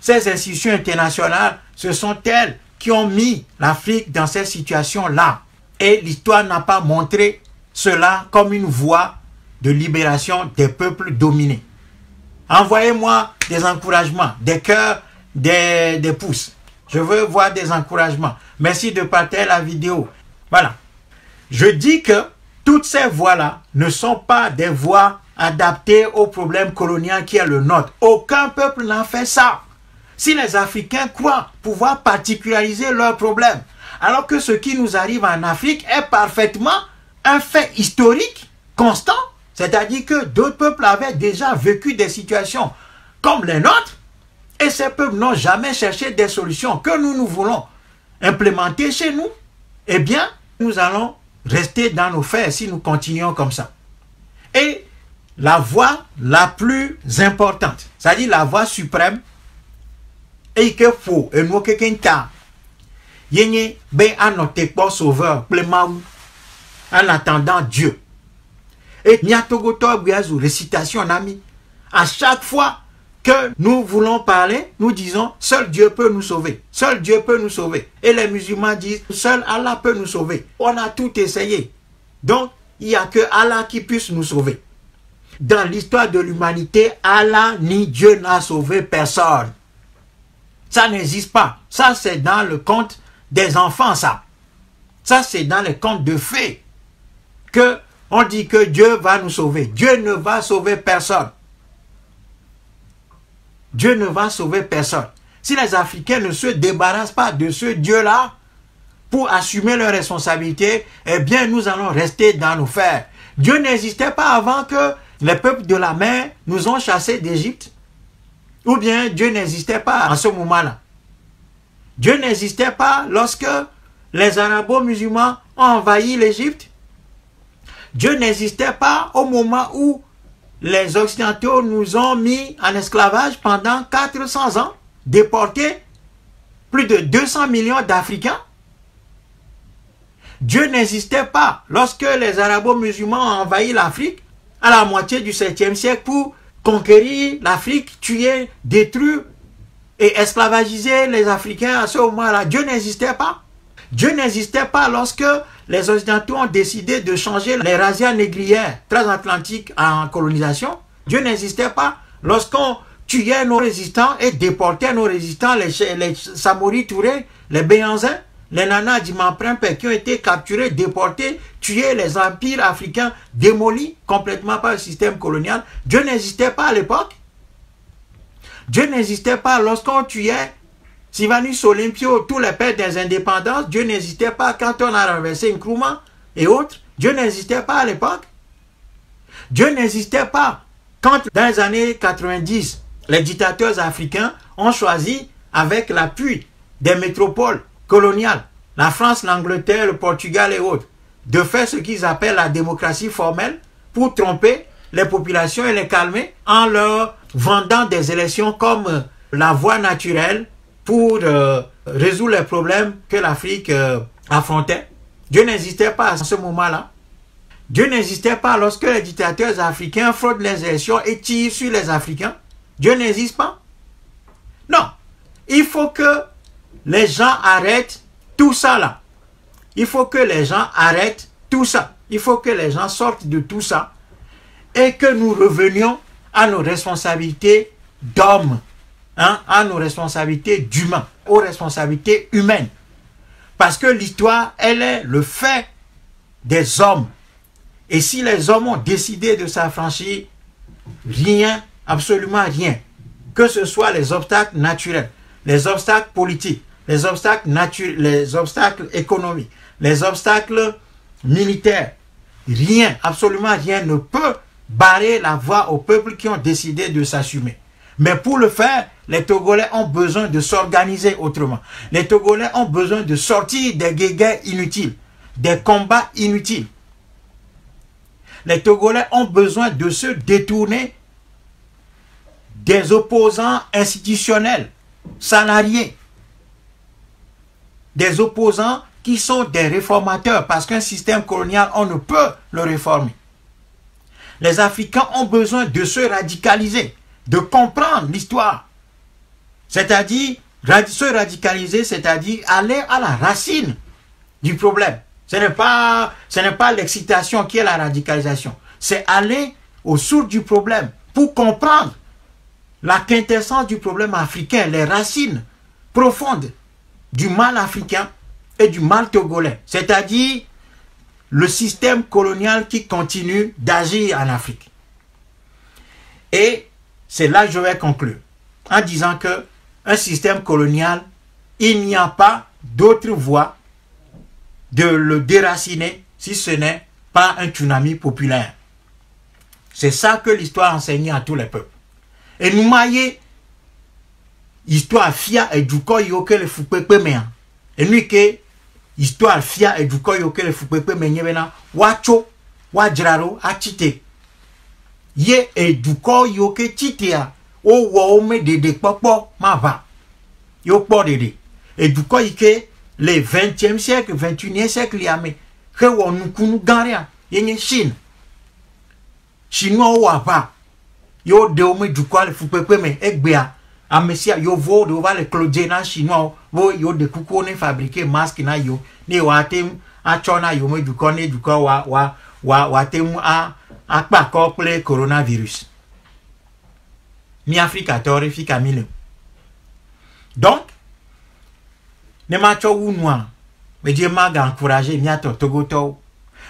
ces institutions internationales, ce sont elles qui ont mis l'Afrique dans cette situation-là. Et l'histoire n'a pas montré cela comme une voie de libération des peuples dominés. Envoyez-moi des encouragements, des cœurs, des pouces. Je veux voir des encouragements. Merci de partager la vidéo. Voilà. Je dis que toutes ces voies-là ne sont pas des voies adaptées au problème colonial qui est le nôtre. Aucun peuple n'a fait ça. Si les Africains croient pouvoir particulariser leurs problèmes, alors que ce qui nous arrive en Afrique est parfaitement un fait historique constant, c'est-à-dire que d'autres peuples avaient déjà vécu des situations comme les nôtres, et ces peuples n'ont jamais cherché des solutions que nous, nous voulons implémenter chez nous, eh bien, nous allons rester dans nos faits si nous continuons comme ça. Et la voie la plus importante, c'est-à-dire la voie suprême, et que faut, et nous quelqu'un ta, yenye ben anote pas sauveur, en attendant Dieu. Et Nyatogoto récitation, ami, à chaque fois que nous voulons parler, nous disons, seul Dieu peut nous sauver. Seul Dieu peut nous sauver. Et les musulmans disent, seul Allah peut nous sauver. On a tout essayé. Donc, il n'y a que Allah qui puisse nous sauver. Dans l'histoire de l'humanité, Allah ni Dieu n'a sauvé personne. Ça n'existe pas. Ça, c'est dans le conte des enfants, ça. Ça, c'est dans les contes de fées. Que on dit que Dieu va nous sauver. Dieu ne va sauver personne. Dieu ne va sauver personne. Si les Africains ne se débarrassent pas de ce Dieu-là pour assumer leurs responsabilités, eh bien, nous allons rester dans nos fers. Dieu n'existait pas avant que les peuples de la mer nous ont chassés d'Égypte. Ou bien Dieu n'existait pas en ce moment-là. Dieu n'existait pas lorsque les arabo-musulmans ont envahi l'Égypte. Dieu n'existait pas au moment où les Occidentaux nous ont mis en esclavage pendant 400 ans, déportés plus de 200 millions d'Africains. Dieu n'existait pas lorsque les arabo-musulmans ont envahi l'Afrique à la moitié du 7e siècle pour conquérir l'Afrique, tuer, détruire et esclavagiser les Africains à ce moment-là. Dieu n'existait pas. Dieu n'existait pas lorsque les Occidentaux ont décidé de changer les razzias négrières transatlantiques en colonisation. Dieu n'existait pas lorsqu'on tuait nos résistants et déportait nos résistants, les, les Samori les Béanzins, les Nana Dimamprimpe qui ont été capturés, déportés, tués, les empires africains démolis complètement par le système colonial. Dieu n'existait pas à l'époque. Dieu n'existait pas lorsqu'on tuait Sivanus Olympio, tous les pères des indépendances, Dieu n'hésitait pas quand on a renversé Nkrumah et autres. Dieu n'hésitait pas à l'époque. Dieu n'hésitait pas quand, dans les années 90, les dictateurs africains ont choisi, avec l'appui des métropoles coloniales, la France, l'Angleterre, le Portugal et autres, de faire ce qu'ils appellent la démocratie formelle pour tromper les populations et les calmer en leur vendant des élections comme la voie naturelle pour euh, résoudre les problèmes que l'Afrique euh, affrontait. Dieu n'existait pas à ce moment-là. Dieu n'existait pas lorsque les dictateurs africains fraudent les élections et tirent sur les Africains. Dieu n'existe pas. Non. Il faut que les gens arrêtent tout ça là. Il faut que les gens arrêtent tout ça. Il faut que les gens sortent de tout ça et que nous revenions à nos responsabilités d'hommes, hein, à nos responsabilités d'humains, aux responsabilités humaines. Parce que l'histoire, elle est le fait des hommes. Et si les hommes ont décidé de s'affranchir, rien, absolument rien, que ce soit les obstacles naturels, les obstacles politiques, les obstacles naturels, les obstacles économiques, les obstacles militaires, rien, absolument rien ne peut barrer la voie aux peuples qui ont décidé de s'assumer. Mais pour le faire, les Togolais ont besoin de s'organiser autrement. Les Togolais ont besoin de sortir des guéguerres inutiles, des combats inutiles. Les Togolais ont besoin de se détourner des opposants institutionnels, salariés, des opposants qui sont des réformateurs, parce qu'un système colonial, on ne peut le réformer. Les Africains ont besoin de se radicaliser, de comprendre l'histoire. C'est-à-dire, se radicaliser, c'est-à-dire aller à la racine du problème. Ce n'est pas, ce n'est pas l'excitation qui est la radicalisation. C'est aller au source du problème pour comprendre la quintessence du problème africain, les racines profondes du mal africain et du mal togolais. C'est-à-dire le système colonial qui continue d'agir en Afrique. Et c'est là que je vais conclure en disant que un système colonial, il n'y a pas d'autre voie de le déraciner si ce n'est pas un tsunami populaire. C'est ça que l'histoire enseigne à tous les peuples. Et nous maillons histoire fia et du yo que le foupepe mea. Et nous que histoire fia et du yo le foupepe me nyebena wacho wajraro achite. Ye et du corps yo que chitea o wo o me dede popo ma va. Yo po dede. Et du corps que le 20e siècle, 21e siècle yame que wo nukunu garia yenye Chine. Chinois wa va. Yo de o me du corps le foupepe me egbea amesia yovo de va le clodé na chinois wo yo de kuku ne fabriquer masque na yo ni wa tem a chona yo me du kone du ko wa wa wa wa tem a a pa ko ple coronavirus. Mi afrika tore fi kamile donc ne ma cho wu noa me je ma ga encourager mi ato togo to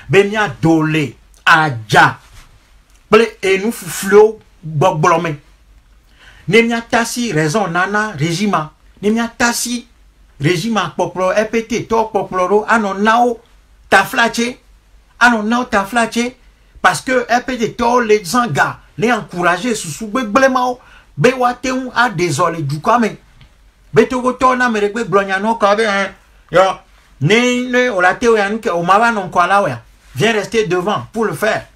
be mi adole aja ple enu fuflo gbogblome ne mia tasi raison nana régime ne mia tasi régime kpɔkplɔ EPT tɔ kpɔkplɔ ɖo anɔ nawo taflatse anɔ nawo taflatse parce que EPT tɔwo le zan ga le encourager susu gbegblẽ mawo be woate ŋu aɖezɔ dukɔa me be togotɔwo na ame ɖe gbe gblɔ nya yɔ ne ne la ya viens rester devant pour le faire.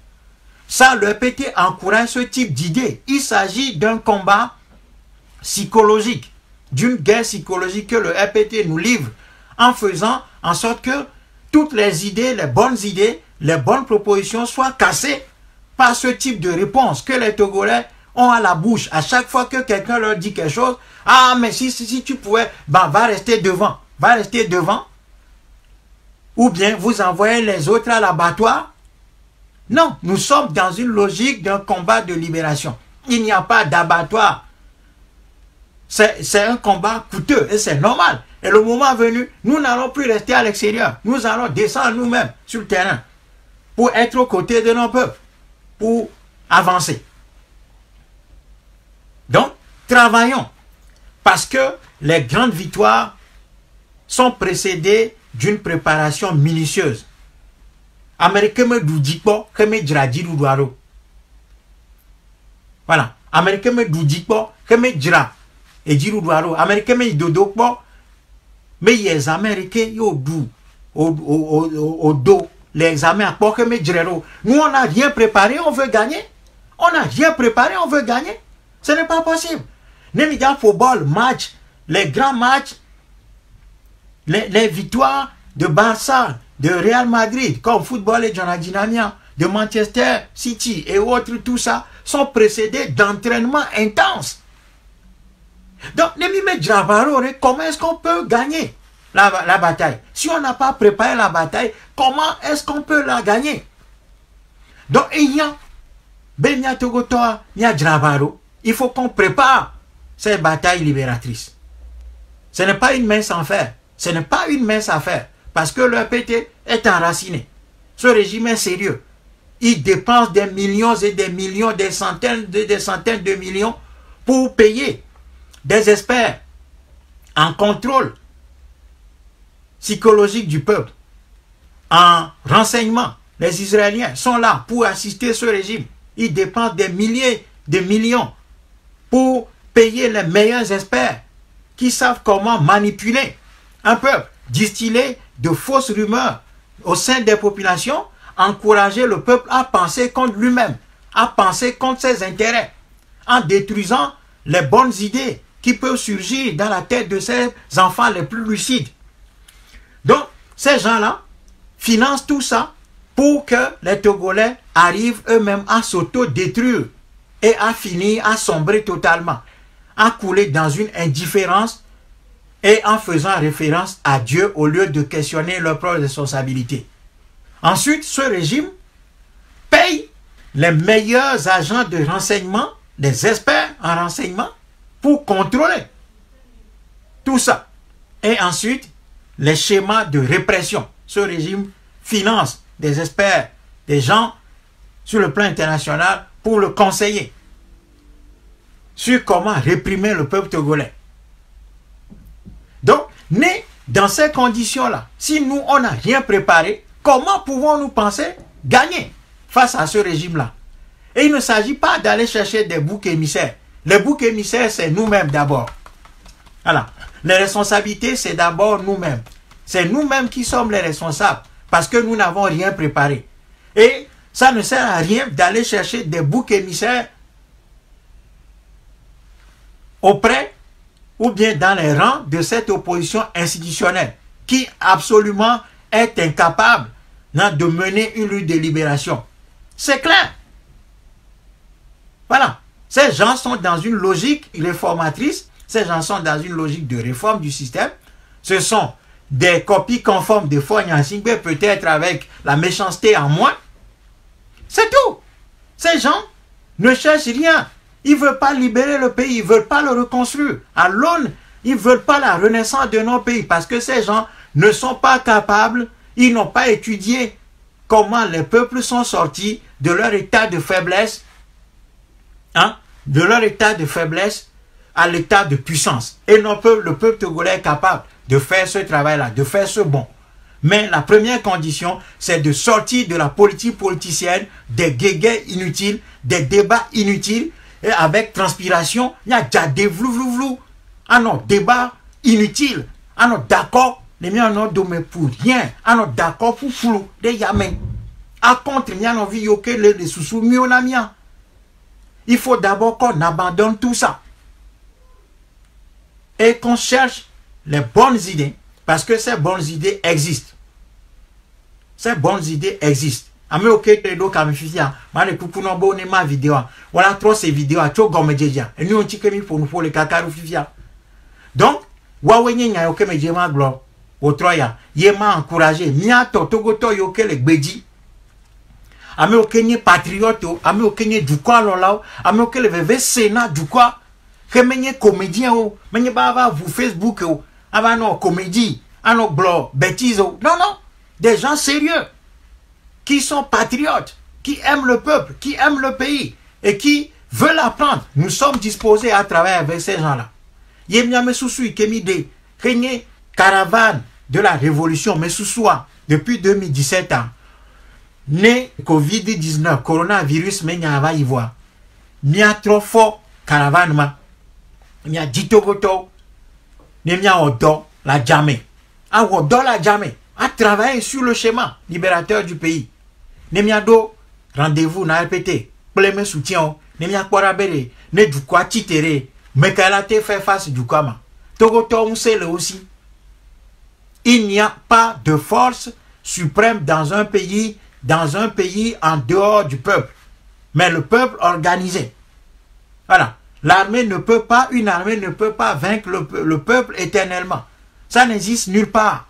Ça le EPT encourage ce type d'idée. Il s'agit d'un combat psychologique, d'une guerre psychologique que le RPT nous livre en faisant en sorte que toutes les idées, les bonnes idées, les bonnes propositions soient cassées par ce type de réponse que les Togolais ont à la bouche. À chaque fois que quelqu'un leur dit quelque chose, ah mais si, tu pouvais, ben, va rester devant, va rester devant. Ou bien vous envoyez les autres à l'abattoir. Non, nous sommes dans une logique d'un combat de libération. Il n'y a pas d'abattoir c'est un combat coûteux et c'est normal. Et le moment venu, nous n'allons plus rester à l'extérieur. Nous allons descendre nous-mêmes sur le terrain pour être aux côtés de nos peuples, pour avancer. Donc, travaillons. Parce que les grandes victoires sont précédées d'une préparation minutieuse. Américain me dit pas que me Voilà. Américain me dit pas que me dira edziɖuɖu alo américain me dodo me yi examen ɖeke yóò ɖu o o o o do le examen akpɔ ke me dzre ɖo nous on n'a rien préparé on veut gagner. On n'a rien préparé on veut gagner. Ce n'est pas possible. Ne mi dza ƒo bɔl match les grands matchs, les, les victoires de Barça, de Real Madrid, comme football et Dynamia, de Manchester City et autres, tout ça, sont précédés d'entraînements intenses. Donc, comment est-ce qu'on peut gagner? La, bataille Si on n'a pas préparé la bataille, comment est-ce qu'on peut la gagner? Donc, il y a il faut qu'on prépare cette bataille libératrice. Ce n'est pas une mince affaire. Ce n'est pas une mince affaire. Parce que le PT est enraciné. Ce régime est sérieux. Il dépense des millions et des millions, des centaines de, des centaines de millions pour payer des experts en contrôle psychologique du peuple, en renseignement. Les Israéliens sont là pour assister ce régime. Ils dépensent des milliers de millions pour payer les meilleurs experts qui savent comment manipuler un peuple, distiller de fausses rumeurs au sein des populations, encourager le peuple à penser contre lui-même, à penser contre ses intérêts, en détruisant les bonnes idées qui peuvent surgir dans la tête de ces enfants les plus lucides. Donc, ces gens-là financent tout ça pour que les Togolais arrivent eux-mêmes à s'auto-détruire et à finir, à sombrer totalement, à couler dans une indifférence et en faisant référence à Dieu au lieu de questionner leur propre responsabilité. Ensuite, ce régime paye les meilleurs agents de renseignement, les experts en renseignement, pour contrôler tout ça. Et ensuite, les schémas de répression. Ce régime finance des experts, des gens sur le plan international pour le conseiller sur comment réprimer le peuple togolais. Donc, né dans ces conditions-là, si nous, on n'a rien préparé, comment pouvons-nous penser gagner face à ce régime-là? Et il ne s'agit pas d'aller chercher des boucs émissaires. Les boucs émissaires, c'est nous-mêmes d'abord. Voilà. Les responsabilités, c'est d'abord nous-mêmes. C'est nous-mêmes qui sommes les responsables parce que nous n'avons rien préparé. Et ça ne sert à rien d'aller chercher des boucs émissaires auprès ou bien dans les rangs de cette opposition institutionnelle qui absolument est incapable de mener une lutte de libération. C'est clair. Voilà. Ces gens sont dans une logique réformatrice, ces gens sont dans une logique de réforme du système. Ce sont des copies conformes de Fognasingbe, peut-être avec la méchanceté en moins. C'est tout. Ces gens ne cherchent rien. Ils ne veulent pas libérer le pays, ils ne veulent pas le reconstruire. À l'aune, ils ne veulent pas la renaissance de nos pays parce que ces gens ne sont pas capables, ils n'ont pas étudié comment les peuples sont sortis de leur état de faiblesse, hein, de leur état de faiblesse à l'état de puissance. Et non, le peuple togolais est capable de faire ce travail-là, de faire ce bon. Mais la première condition, c'est de sortir de la politique politicienne, des guéguets inutiles, des débats inutiles, et avec transpiration, il y a déjà des vlou vlou vlou. Ah non, débat inutile. Ah non, d'accord, les miens n'ont donné pour rien. Ah non, d'accord pour flou, des yamens. À contre, il y a envie que les sous-sous mien. Il faut d'abord qu'on abandonne tout ça. Et qu'on cherche les bonnes idées, parce que ces bonnes idées existent. Ces bonnes idées existent. Ame oke te do kame fifia ma le kuku no bo ne ma video wala tro se video a cho gome jeja eni on chike mi fonu fo le kakaru fifia donc wa we nya oke me je ma troya ye ma encourager mi ato togo to yo ke le ame oke nye patriote ame oke nye du kwa lo la ame oke le veve kwa ke menye comédien o menye ba va vous facebook o ava no comédie ano glo bêtise o non non des gens sérieux qui sont patriotes, qui aiment le peuple, qui aiment le pays et qui veulent apprendre. Nous sommes disposés à travailler avec ces gens-là. Yemiame Soussou Kemide, Kenye caravane de la révolution Mesoussoua depuis 2017 ans. Né Covid-19, coronavirus, mais n'y a voir. Mia trop fort caravane ma. Mia ditogoto. Mia odo la jamais. A odo la jamais. A travailler sur le schéma libérateur du pays ne miaɖo rendez-vous na répété kple me soutien ne miakpɔ ɖa be ɖe ne dukɔa tsitere mekae la te fɛ face dukɔa ma Togoto le aussi. Il n'y a pas de force suprême dans un pays, dans un pays en dehors du peuple. Mais le peuple organisé. Voilà. L'armée ne peut pas, une armée ne peut pas vaincre le, peuple éternellement. Ça n'existe nulle part.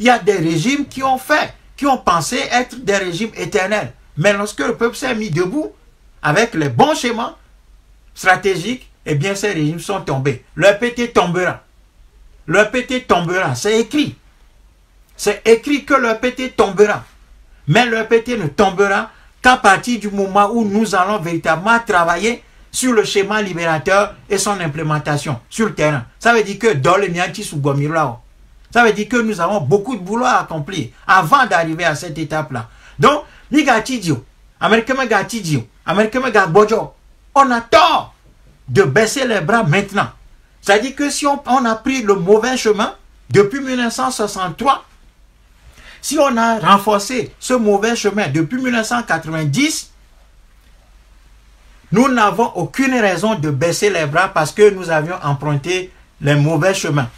Il y a des régimes qui ont fait, qui ont pensé être des régimes éternels. Mais lorsque le peuple s'est mis debout, avec les bons schémas stratégiques, eh bien ces régimes sont tombés. Le PT tombera. Le PT tombera, c'est écrit. C'est écrit que le PT tombera. Mais le PT ne tombera qu'à partir du moment où nous allons véritablement travailler sur le schéma libérateur et son implémentation sur le terrain. Ça veut dire que dans le ça veut dire que nous avons beaucoup de boulot à accomplir avant d'arriver à cette étape-là. Donc, on a tort de baisser les bras maintenant. C'est-à-dire que si on, on a pris le mauvais chemin depuis 1963, si on a renforcé ce mauvais chemin depuis 1990, nous n'avons aucune raison de baisser les bras parce que nous avions emprunté les mauvais chemins.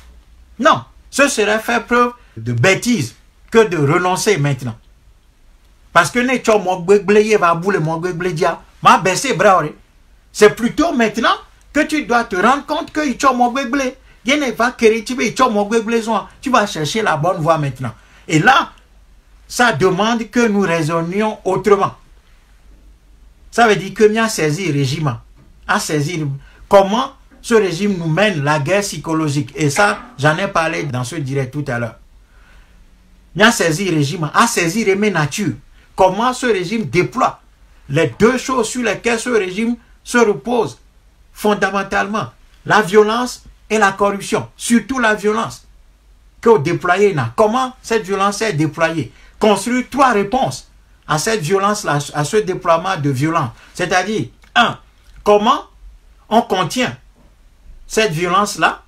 Non, ce serait faire preuve de bêtise que de renoncer maintenant. Parce que. C'est plutôt maintenant que tu dois te rendre compte que tu vas chercher la bonne voie maintenant. Et là, ça demande que nous raisonnions autrement. Ça veut dire que avons saisi le régime, comment ce régime nous mène la guerre psychologique? Et ça, j'en ai parlé dans ce direct tout à l'heure. Avons saisi le régime, à saisir mes natures. Comment ce régime déploie? Les deux choses sur lesquelles ce régime se repose fondamentalement. La violence et la corruption. Surtout la violence que déployer Comment cette violence est déployée? Construire trois réponses à cette violence-là, à ce déploiement de violence. C'est-à-dire, un, comment on contient cette violence-là,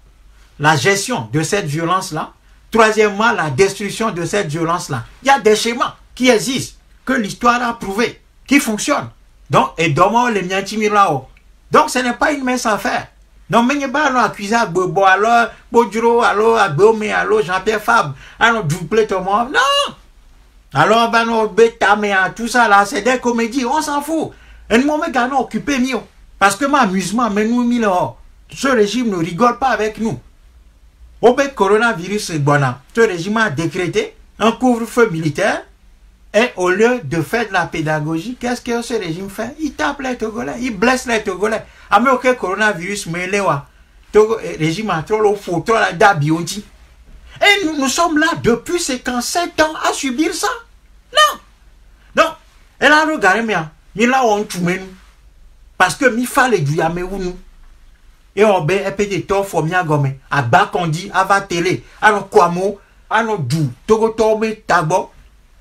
la gestion de cette violence-là? Troisièmement, la destruction de cette violence-là. Il y a des schémas qui existent, que l'histoire a prouvé, qui fonctionnent. Donc, et demain, les là-haut. Donc, ce n'est pas une mince affaire. Non, mais il pas accuser à Bobo, alors, Bodjuro, alors, à alors, Jean-Pierre Fab, alors, double tout le monde. Non! Alors, ben, mais tout ça là, c'est des comédies, on s'en fout. Et nous, on occupé mieux. Parce que mon amusement, mais nous, mis Ce régime ne rigole pas avec nous. Au coronavirus, ce régime a décrété un couvre-feu militaire. Et au lieu de faire de la pédagogie, qu'est-ce que ce régime fait? Il tape les Togolais, il blesse les Togolais. Ah, mais ok, coronavirus, mais le eh, régime a trop le la dabionti. Et nous, nous sommes là depuis 57 ans à subir ça. Non. Donc, elle a regardé, mais il a on tout nous. Parce que mi fallait du yame ou nous? Et on ben, et peut être fort mi agome. A bas qu'on dit, ava télé. Alors, quoi mot, alors du, togo tombe tabo.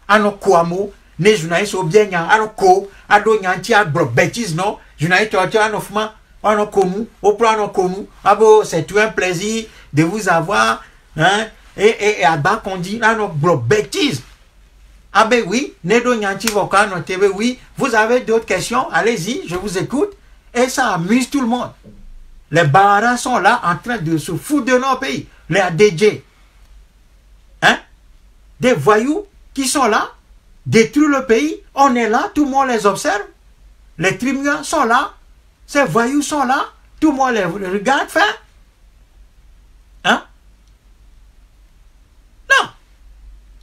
Alors, quoi mot, ne journalistes au bien, alors, ko, ado nyanti agro bêtise, non? Journaliste, tu as un offrement, on a connu, au plan, on a connu. Ah bon, c'est tout un plaisir de vous avoir, hein? À bas qu'on dit, là, nos bêtises. Ah ben oui, Nedo Nyanti Vokano TV, oui, vous avez d'autres questions, allez-y, je vous écoute. Et ça amuse tout le monde. Les barras sont là en train de se foutre de nos pays. Les ADJ. Hein? Des voyous qui sont là, détruisent le pays. On est là, tout le monde les observe. Les tribunaux sont là. Ces voyous sont là. Tout le monde les regarde faire. Hein?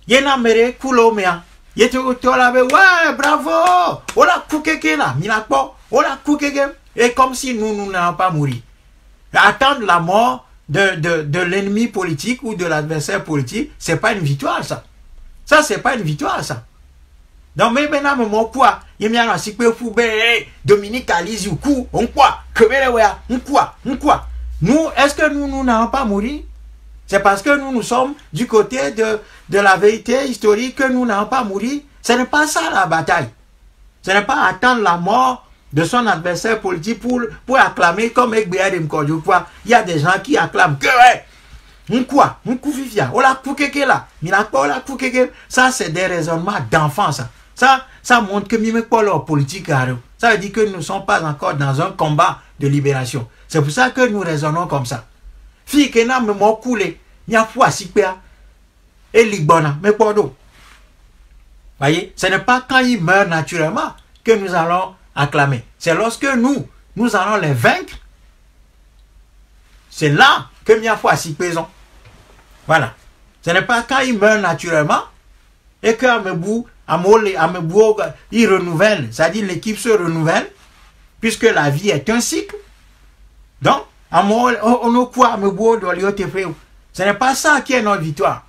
Yena mere kulo mea. Yete tola be ouais bravo! Ola kukeke là milakpo ola kukeke. Et comme si nous nous n'avons pas mouru attendre la mort de, de, de l'ennemi politique ou de l'adversaire politique c'est pas une victoire ça. Ça c'est pas une victoire ça. Donc mais maintenant mon quoi? Il y a un peu ben Dominique Alizi ou coup on quoi? Que on quoi? On quoi? Nous est-ce que nous nous n'avons pas mouru c'est parce que nous, nous sommes du côté de, la vérité historique que nous n'avons pas mouru. Ce n'est pas ça la bataille. Ce n'est pas attendre la mort de son adversaire politique pour, pour acclamer comme Ekbeyadem quoi? Il y a des gens qui acclament que, quoi, Ça, c'est des raisonnements d'enfants, ça. Ça, ça montre que pas leur politique. Ça veut dire que nous ne sommes pas encore dans un combat de libération. C'est pour ça que nous raisonnons comme ça. Qui n'a me coulé, n'y a pas si et ligbona, mais pas d'eau. Voyez, ce n'est pas quand ils meurent naturellement que nous allons acclamer. C'est lorsque nous, nous allons les vaincre. C'est là que a foi si pesons. Voilà. Ce n'est pas quand ils meurent naturellement et qu'à Amebou, Amebou, il renouvelle, c'est-à-dire l'équipe se renouvelle, puisque la vie est un cycle. Donc, ce n'est pas ça qui est notre victoire.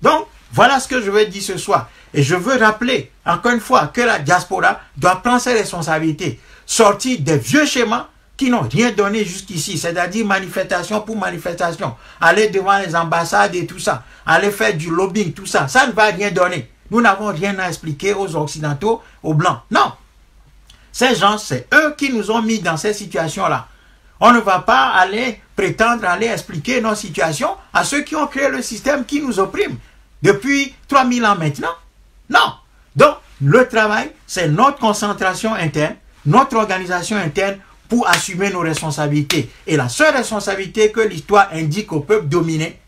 Donc, voilà ce que je veux dire ce soir. Et je veux rappeler, encore une fois, que la diaspora doit prendre ses responsabilités, sortir des vieux schémas qui n'ont rien donné jusqu'ici, c'est-à-dire manifestation pour manifestation, aller devant les ambassades et tout ça, aller faire du lobbying, tout ça, ça ne va rien donner. Nous n'avons rien à expliquer aux Occidentaux, aux Blancs. Non. Ces gens, c'est eux qui nous ont mis dans ces situations-là. On ne va pas aller prétendre aller expliquer nos situations à ceux qui ont créé le système qui nous opprime depuis 3000 ans maintenant. Non. Donc, le travail, c'est notre concentration interne, notre organisation interne pour assumer nos responsabilités. Et la seule responsabilité que l'histoire indique au peuple dominé,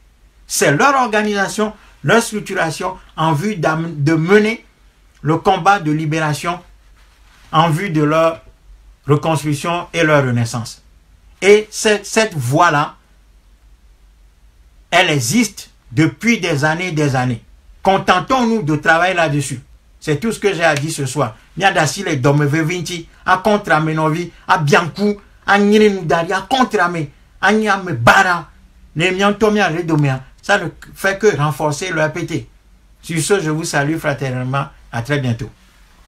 c'est leur organisation, leur structuration en vue de mener le combat de libération en vue de leur reconstruction et leur renaissance. Et cette, voie-là, elle existe depuis des années et des années. Contentons-nous de travailler là-dessus. C'est tout ce que j'ai à dire ce soir. Nyadasi les dome vinci, à contre menovi, à bianku, à nyine dari, à contre à nyame bara, miantomia redomia. Ça ne fait que renforcer le APT. Sur ce, je vous salue fraternellement. À très bientôt.